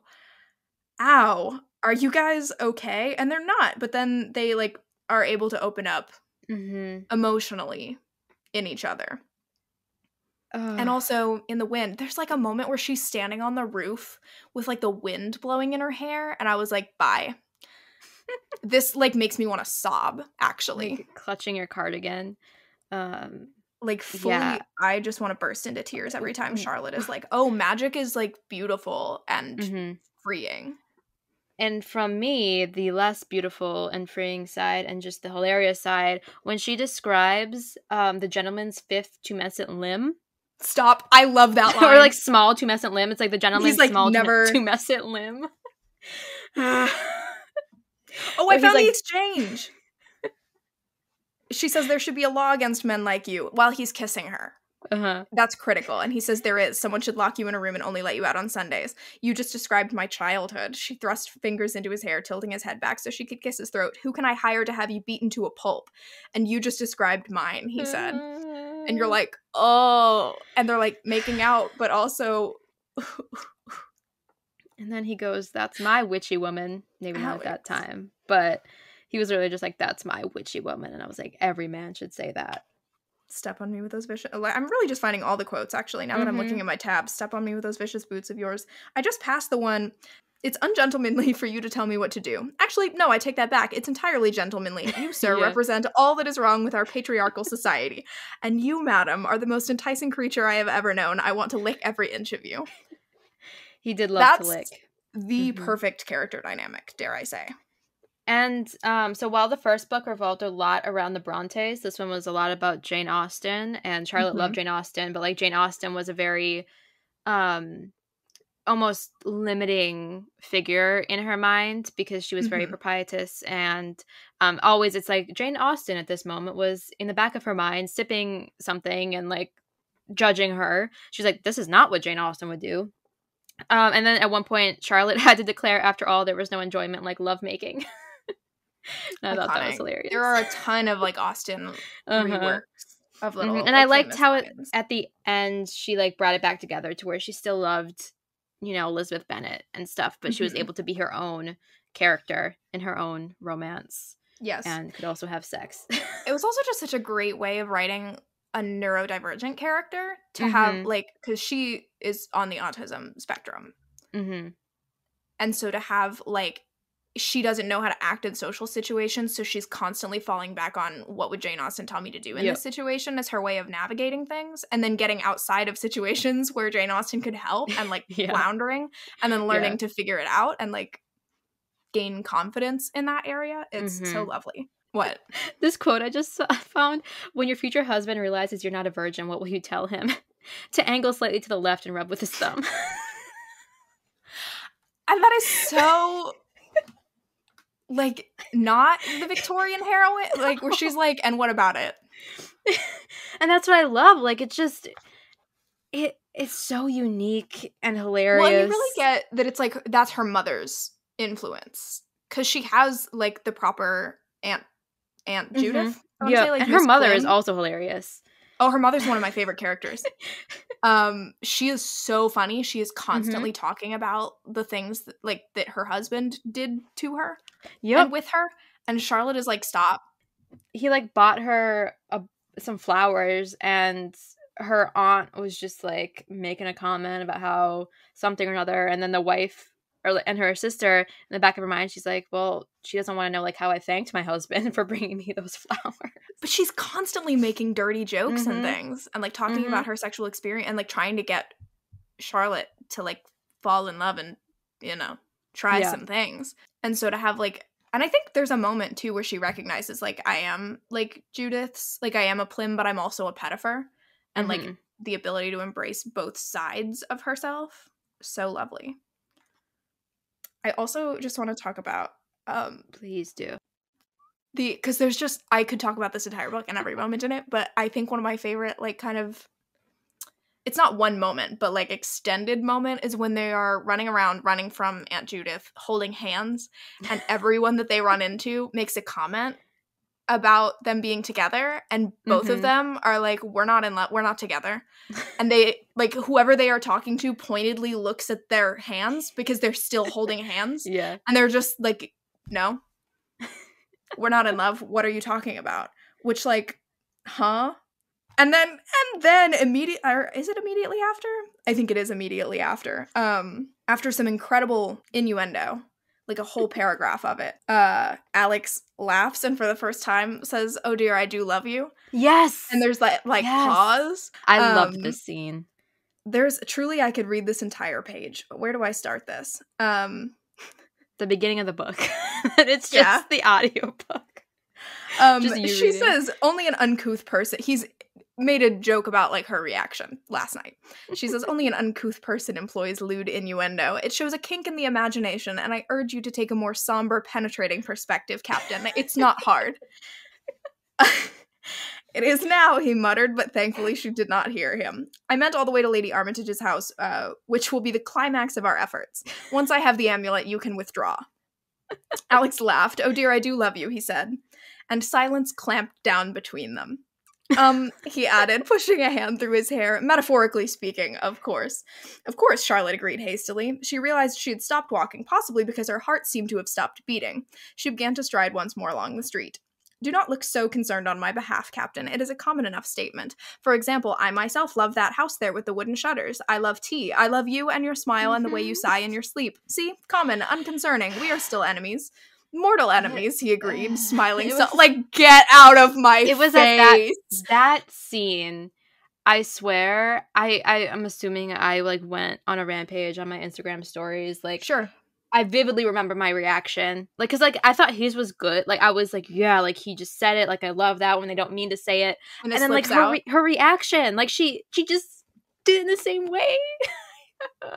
A: ow are you guys okay and they're not but then they like are able to open up
B: hmm
A: emotionally in each other and also in the wind there's like a moment where she's standing on the roof with like the wind blowing in her hair and i was like bye (laughs) this like makes me want to sob actually
B: like clutching your cardigan. Um,
A: like fully
B: Yeah.
A: i just want to burst into tears every time
B: Mm.
A: charlotte is like oh magic is like beautiful and
B: mhm.
A: freeing
B: And from me, the less beautiful and freeing side, and just the hilarious side, when she describes um, the gentleman's fifth tumescent limb,
A: stop. I love that (laughs) line.
B: or like small tumescent limb, it's like the gentleman's
A: like,
B: small
A: never-
B: tumescent limb. (sighs)
A: oh i found the
B: like-
A: exchange. She says there should be a law against men like you while he's kissing her.
B: Uh-huh.
A: That's critical. And he says there is. Someone should lock you in a room and only let you out on Sundays. You just described my childhood. She thrust fingers into his hair, tilting his head back so she could kiss his throat. Who can I hire to have you beaten to a pulp? And you just described mine, he said. And you're like, oh. And they're like making out, but also. (sighs)
B: And then he goes, That's my witchy woman. Maybe not at that time, but he was really just like, That's my witchy woman. And I was like, Every man should say that.
A: Step on me with those vicious. I'm really just finding all the quotes actually. Now that I'm looking
B: Mhm.
A: at my tabs, step on me with those vicious boots of yours. I just passed the one. It's ungentlemanly for you to tell me what to do. Actually, no, I take that back. It's entirely gentlemanly. You, (laughs) sir,
B: Yeah.
A: represent all that is wrong with our patriarchal society. And you, madam, are the most enticing creature I have ever known. I want to lick every inch of you.
B: He did love to lick.
A: the
B: Mhm.
A: perfect character dynamic, dare I say.
B: And um, so while the first book revolved a lot around the Brontes, this one was a lot about Jane Austen. And Charlotte loved Jane Austen, but like Jane Austen was a very um almost limiting figure in her mind because she was very
A: Mhm.
B: proprietous and um always it's like Jane Austen at this moment was in the back of her mind sipping something and like judging her. She's like, this is not what Jane Austen would do. Um, and then at one point, Charlotte (laughs) had to declare, after all, there was no enjoyment like lovemaking. (laughs) (laughs) I thought that was hilarious.
A: There are a ton of like Austen (laughs)
B: Uh-huh.
A: reworks of little.
B: Mhm. And I liked how it, at the end she like brought it back together to where she still loved, you know, Elizabeth Bennet and stuff, but she was
A: Mhm.
B: able to be her own character in her own romance
A: yes,
B: and could also have sex.
A: it was also (laughs) just such a great way of writing a neurodivergent character to have
B: Mhm.
A: like because she is on the autism spectrum
B: hmm
A: and so to have like she doesn't know how to act in social situations so she's constantly falling back on what would jane austen tell me to do in
B: Yep.
A: this situation as her way of navigating things and then getting outside of situations where jane austen could help and like (laughs)
B: Yeah.
A: floundering and then learning
B: Yeah.
A: to figure it out and like gain confidence in that area it's so
B: Mhm.
A: lovely what (laughs)
B: This quote I just (laughs) found when your future husband realizes you're not a virgin, what will you tell him? to angle slightly to the left and rub with his thumb.
A: And that is so like not the Victorian heroine, like where she's like, and what about it? (laughs)
B: and that's what I love. Like it's just it it's so unique and hilarious.
A: Well, you really get that it's like that's her mother's influence because she has like the proper aunt Aunt
B: Mhm.
A: Judith.
B: Yeah,
A: like,
B: and her mother is also hilarious.
A: Oh, her mother's one of my favorite characters. (laughs) Um, she is so funny. She is constantly
B: Mm-hmm.
A: talking about the things that, like that her husband did to her
B: Yep.
A: and with her, and Charlotte is like, "Stop."
B: he like bought her a, some flowers and her aunt was just like making a comment about how something or another and then the wife or and her sister in the back of her mind she's like well she doesn't want to know like how i thanked my husband (laughs) for bringing me those flowers
A: but she's constantly making dirty jokes and
B: Mhm.
A: things and like talking
B: Mhm.
A: about her sexual experience and like trying to get Charlotte to like fall in love and you know try
B: Yeah.
A: some things. And so to have like and I think there's a moment too where she recognizes like I am like Judith's like I am a Plim but I'm also a Pettifer and like
B: Mhm.
A: the ability to embrace both sides of herself so lovely. I also just want to talk about um
B: please do
A: the because there's just I could talk about this entire book and every moment in it, but I think one of my favorite like kind of it's not one moment, but like extended moment is when they are running around, running from Aunt Judith, holding hands, and (laughs) everyone that they run into makes a comment about them being together, and both
B: Mhm.
A: of them are like, "We're not in love. We're not together," (laughs) and they like whoever they are talking to pointedly looks at their hands because they're still holding hands,
B: yeah.
A: and they're just like no. (laughs) We're not in love. What are you talking about? Which like huh and then and then immediate or is it immediately after? I think it is immediately after um after some incredible innuendo like a whole paragraph of it. Uh alex laughs and for the first time says oh dear i do love you.
B: Yes.
A: And there's like like
B: Yes.
A: pause.
B: I
A: um,
B: this scene.
A: there's truly i could read this entire page. But where do i start this? Um
B: the beginning of the book. (laughs) It's just
A: Yeah.
B: the audio book.
A: Um, she
B: reading.
A: says only an uncouth person. He's made a joke about like her reaction last night. She says (laughs) only an uncouth person employs lewd innuendo. It shows a kink in the imagination, and I urge you to take a more somber, penetrating perspective, Captain. It's not hard. (laughs) It is now, he muttered, but thankfully she did not hear him. I meant all the way to Lady Armitage's house, uh, which will be the climax of our efforts. Once I have the amulet, you can withdraw. Alex laughed. Oh dear, I do love you, he said. And silence clamped down between them. Um, he added, pushing a hand through his hair, metaphorically speaking, of course. Of course, Charlotte agreed hastily. She realized she had stopped walking, possibly because her heart seemed to have stopped beating. She began to stride once more along the street. Do not look so concerned on my behalf, Captain. It is a common enough statement. For example, I myself love that house there with the wooden shutters. I love tea. I love you and your smile and the way you sigh in your sleep. See? Common, unconcerning. We are still enemies. Mortal enemies, he agreed, (sighs) smiling.
B: It
A: so- like, get out of my face.
B: It was
A: face.
B: at that that scene. I swear, I I am assuming I like went on a rampage on my Instagram stories. Like,
A: Sure.
B: I vividly remember my reaction. Like, cause like I thought his was good. Like, I was like, yeah, like he just said it. Like, I love that when they don't mean to say it.
A: And,
B: And, then like her re- her reaction, like she she just did it in the same way. (laughs) (laughs)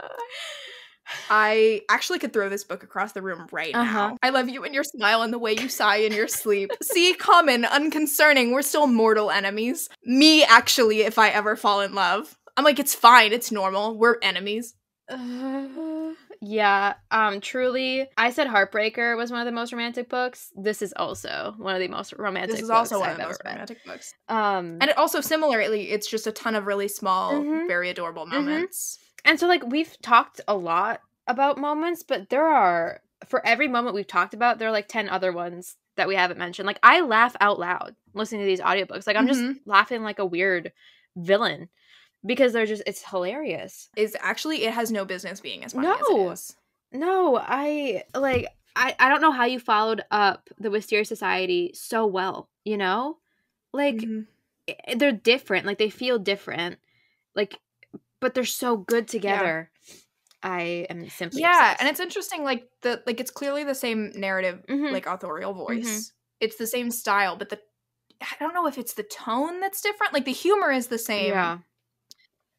A: I actually could throw this book across the room right
B: Uh-huh.
A: now. I love you and your smile and the way you sigh in your sleep. See, common, unconcerning. We're still mortal enemies. Me, actually, if I ever fall in love. I'm like, it's fine. It's normal. We're enemies.
B: Uh, yeah, um, truly, I said Heartbreaker was one of the most romantic books. This is also one of the most romantic.
A: This is
B: books
A: also one
B: I've
A: of the most
B: read.
A: romantic books.
B: Um,
A: And it also, similarly, it's just a ton of really small,
B: Mhm.
A: very adorable moments.
B: And so like we've talked a lot about moments, but there are for every moment we've talked about, there are like ten other ones that we haven't mentioned. Like I laugh out loud listening to these audiobooks. Like I'm
A: Mhm.
B: just laughing like a weird villain because they're just it's hilarious.
A: Is actually, it has no business being as funny as
B: No.
A: it is.
B: No, I like I I don't know how you followed up the Wisteria Society so well, you know? Like
A: Mhm.
B: they're different, like they feel different. Like but they're so good together. I am simply
A: Yeah,
B: obsessed.
A: and it's interesting, like the like it's clearly the same narrative,
B: Mhm.
A: like authorial voice.
B: Mhm.
A: It's the same style, but the I don't know if it's the tone that's different. Like the humor is the same,
B: yeah.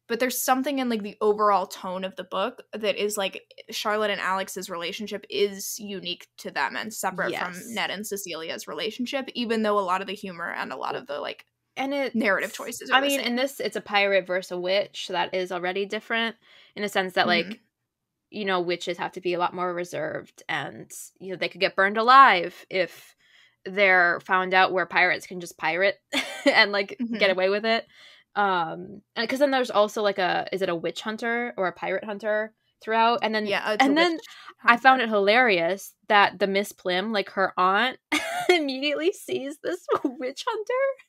A: but there's something in like the overall tone of the book that is like Charlotte and Alex's relationship is unique to them and separate
B: Yes.
A: from Ned and Cecilia's relationship, even though a lot of the humor and a lot of the like
B: And it
A: narrative choices.
B: I mean, in this it's a pirate versus a witch, so that is already different in a sense that like
A: Mhm.
B: you know, witches have to be a lot more reserved and you know, they could get burned alive if they're found out where pirates can just pirate (laughs) and like get
A: Mhm.
B: away with it. Um and because then there's also like a is it a witch hunter or a pirate hunter throughout and then
A: yeah,
B: and then I found it hilarious that the Miss Plim, like her aunt, (laughs) immediately sees this (laughs) witch hunter.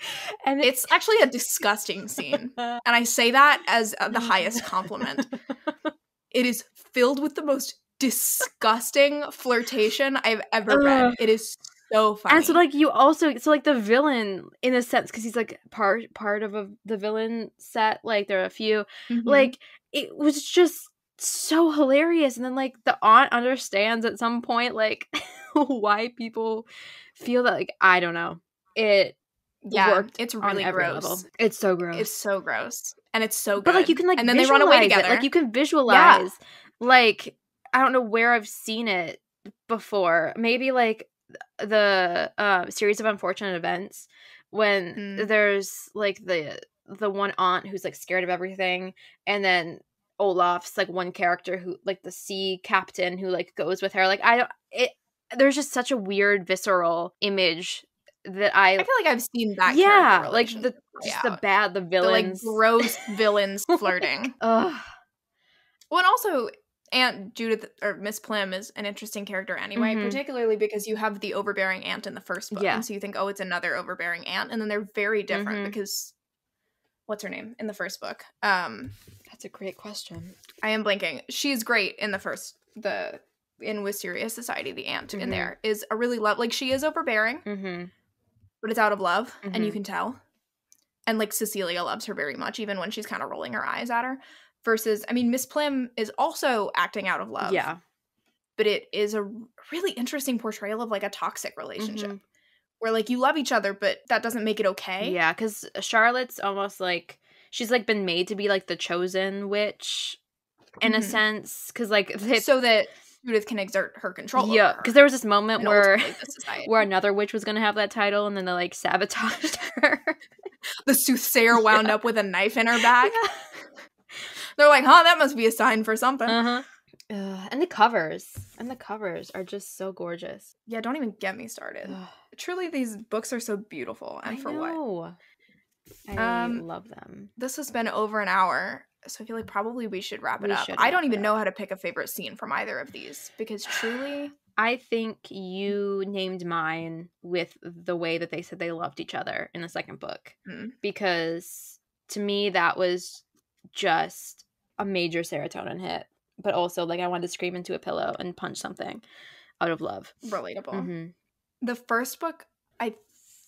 B: (laughs) And
A: It's actually a disgusting scene. (laughs) And I say that as uh, the highest compliment. (laughs) It is filled with the most disgusting flirtation I've ever read. It is so funny.
B: And so like you also so like the villain in a sense because he's like part part of a, the villain set like there are a few
A: Mhm.
B: like it was just so hilarious and then like the aunt understands at some point like why people feel that like I don't know it
A: yeah, it's really gross.
B: level. It's so gross.
A: It's so gross, and it's so good.
B: but like you can like
A: and then they run away
B: visualize it.
A: together.
B: Like you can visualize like I don't know where I've seen it before. Maybe like the uh, series of unfortunate events when
A: Mm.
B: there's like the the one aunt who's like scared of everything and then Olaf's like one character who like the sea captain who like goes with her like I don't it there's just such a weird visceral image that I,
A: I feel like I've seen that.
B: yeah like the just the bad the
A: the like
B: villains
A: gross (laughs) villains flirting.
B: Ugh.
A: Well, and also Aunt Judith or Miss Plim is an interesting character anyway,
B: Mhm.
A: particularly because you have the overbearing aunt in the first book,
B: Yeah.
A: and so you think, oh, it's another overbearing aunt, and then they're very different
B: Mhm.
A: because what's her name in the first book? Um,
B: That's a great question.
A: I am blanking. She's great in the first the in Wisteria Society. The aunt in
B: Mhm.
A: there is a really love like she is overbearing,
B: Mm-hmm.
A: But it's out of love, and you
B: Mhm.
A: can tell. And like Cecilia loves her very much, even when she's kind of rolling her eyes at her. Versus, I mean, Miss Plim is also acting out of love.
B: Yeah.
A: but it is a really interesting portrayal of like a toxic relationship
B: Mhm.
A: where like you love each other but that doesn't make it okay
B: Yeah, because Charlotte's almost like she's like been made to be like the chosen witch in a
A: Mhm.
B: sense. Because like they, (laughs)
A: so that Judith can exert her control.
B: yeah,
A: because
B: because there was this moment where (laughs) where another witch was gonna have that title, and then they like sabotaged (laughs) her.
A: the soothsayer wound
B: Yeah.
A: up with a knife in her back. (laughs) They're like, huh, that must be a sign for something.
B: Uh-huh. Ugh, and the covers and the covers are just so gorgeous.
A: yeah, don't even get me started.
B: Ugh,
A: Truly, these books are so beautiful. And
B: I
A: for what?
B: know. I
A: Um,
B: love them.
A: This has been over an hour. So I feel like probably we should wrap it
B: We
A: up. I don't even know how to pick a favorite scene from either of these because truly, (sighs)
B: I think you named mine with the way that they said they loved each other in the second book.
A: Mm.
B: Because to me, that was just a major serotonin hit. But also, like, I wanted to scream into a pillow and punch something out of love.
A: relatable.
B: hmm
A: The first book, I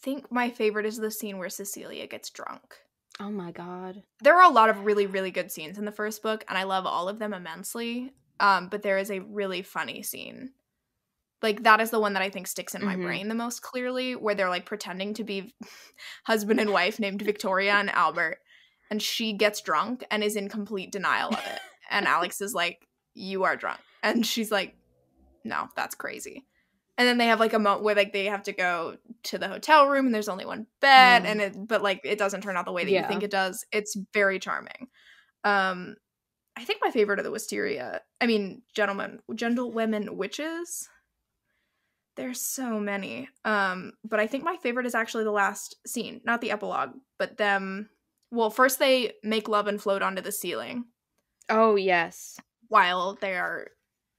A: think my favorite is the scene where Cecilia gets drunk.
B: Oh my god.
A: There are a lot of really, really good scenes in the first book, and I love all of them immensely. Um, but there is a really funny scene. Like that is the one that I think sticks in my
B: Mhm.
A: brain the most clearly, where they're like pretending to be (laughs) husband and wife named Victoria and Albert, and she gets drunk and is in complete denial of it. And (laughs) Alex is like, "You are drunk," and she's like, "No, that's crazy." And then they have like a moment where like they have to go to the hotel room and there's only one bed,
B: Mm.
A: and it but like it doesn't turn out the way that
B: Yeah.
A: you think it does. It's very charming. Um, I think my favorite of the Wisteria. I mean, gentlemen, gentlewomen witches. There's so many. Um, but I think my favorite is actually the last scene, not the epilogue, but them. Well, first they make love and float onto the ceiling
B: Oh, yes.
A: while they are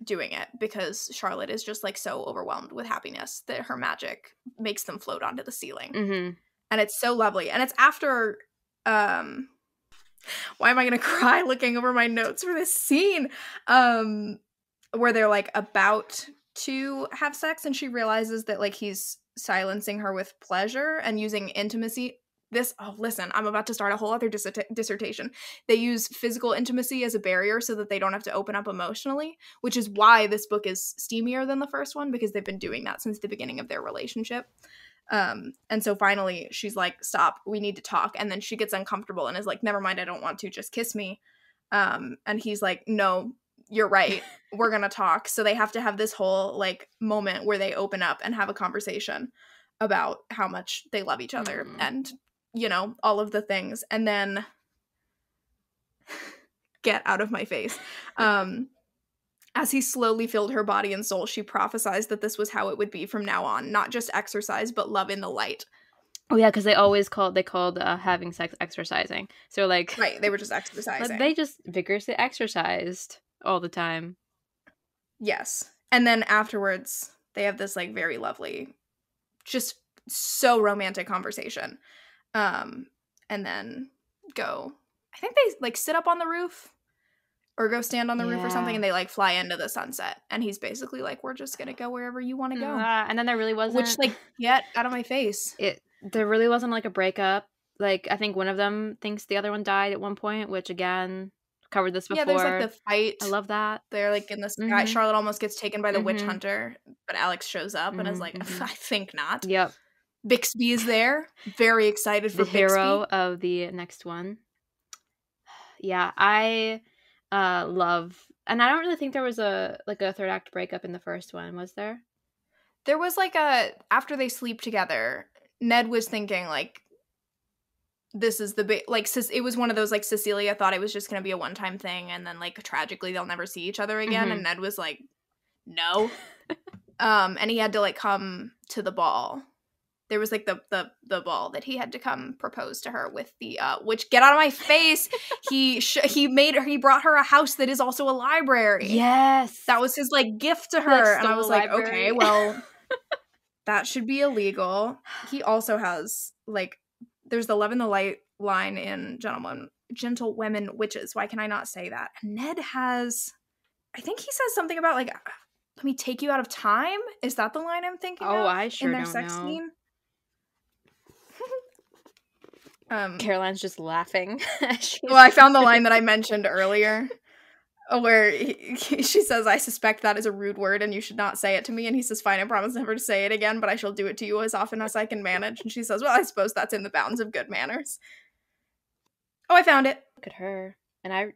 A: doing it because Charlotte is just like so overwhelmed with happiness that her magic makes them float onto the ceiling.
B: hmm
A: And it's so lovely. And it's after um why am I going (laughs) to cry looking over my notes for this scene? Um where they're like about to have sex and she realizes that like he's silencing her with pleasure and using intimacy this oh listen i'm about to start a whole other disserta- dissertation. They use physical intimacy as a barrier so that they don't have to open up emotionally which is why this book is steamier than the first one because they've been doing that since the beginning of their relationship. Um and so finally she's like stop we need to talk. And then she gets uncomfortable and is like never mind i don't want to just kiss me. Um and he's like no you're right (laughs) we're gonna talk. So they have to have this whole like moment where they open up and have a conversation about how much they love each other
B: Mm.
A: and you know all of the things and then (laughs) get out of my face um as he slowly filled her body and soul she prophesied that this was how it would be from now on not just exercise but love in the light
B: Oh yeah, because they always called they called uh, having sex exercising. So like,
A: right they were just (laughs) exercising
B: they just vigorously exercised all the time.
A: Yes. And then afterwards, they have this like very lovely, just so romantic conversation. Um, and then go, I think they like sit up on the roof or go stand on the roof or something and they like fly into the sunset. And he's basically like, we're just gonna go wherever you wanna go.
B: Ah, and then there really wasn't
A: Which, like, get out of my face.
B: it. There really wasn't like a breakup. Like I think one of them thinks the other one died at one point, which again covered this before.
A: Yeah, there's like the fight.
B: I love that.
A: They're like in the sky.
B: Mhm.
A: Charlotte almost gets taken by the witch
B: Mhm.
A: hunter, but Alex shows up and is
B: Mhm,
A: like, (laughs)
B: mhm.
A: I think not.
B: Yep,
A: Bixby is there. Very excited for
B: the hero of the next one. (sighs) Yeah, I uh love, and I don't really think there was a like a third act breakup in the first one, was there?
A: There was like a after they sleep together, Ned was thinking like this is the big like it was one of those like Cecilia thought it was just going to be a one-time thing and then like tragically they'll never see each other again
B: Mhm.
A: and Ned was like no. (laughs) um and he had to like come to the ball. There was like the the the ball that he had to come propose to her with the uh which get out of my face. he sh- he made her he brought her a house that is also a library.
B: Yes,
A: That was his like gift to
B: Like,
A: her. and I was like,
B: library.
A: okay, (laughs) well, that should be illegal. He also has like there's the love in the light line in Gentlemen Gentle Women Witches. Why can I not say that? And Ned has I think he says something about like let me take you out of time. Is that the line I'm thinking
B: Oh,
A: of
B: I sure
A: in their
B: don't
A: sex
B: know.
A: scene? Um
B: Caroline's just laughing. (laughs)
A: Well, I found the line that I mentioned earlier, uh, where he, he- she says, "I suspect that is a rude word, and you should not say it to me." And he says, "Fine, I promise never to say it again, but I shall do it to you as often as I can manage." And she says, "Well, I suppose that's in the bounds of good manners." Oh, I found it.
B: Look at her. And I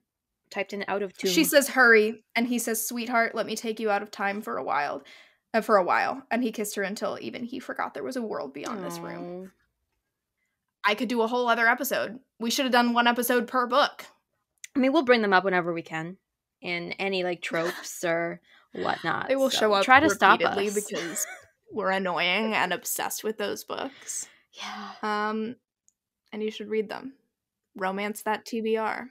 B: typed in out of tune.
A: She says hurry and he says sweetheart, let me take you out of time for a while. Uh, for a while and he kissed her until even he forgot there was a world beyond this room. I could do a whole other episode. We should have done one episode per book.
B: I mean, we'll bring them up whenever we can, in any like tropes or whatnot.
A: They will
B: so
A: show up
B: Try to stop us
A: because we're annoying and obsessed with those books.
B: yeah.
A: Um, and you should read them. Romance that TBR.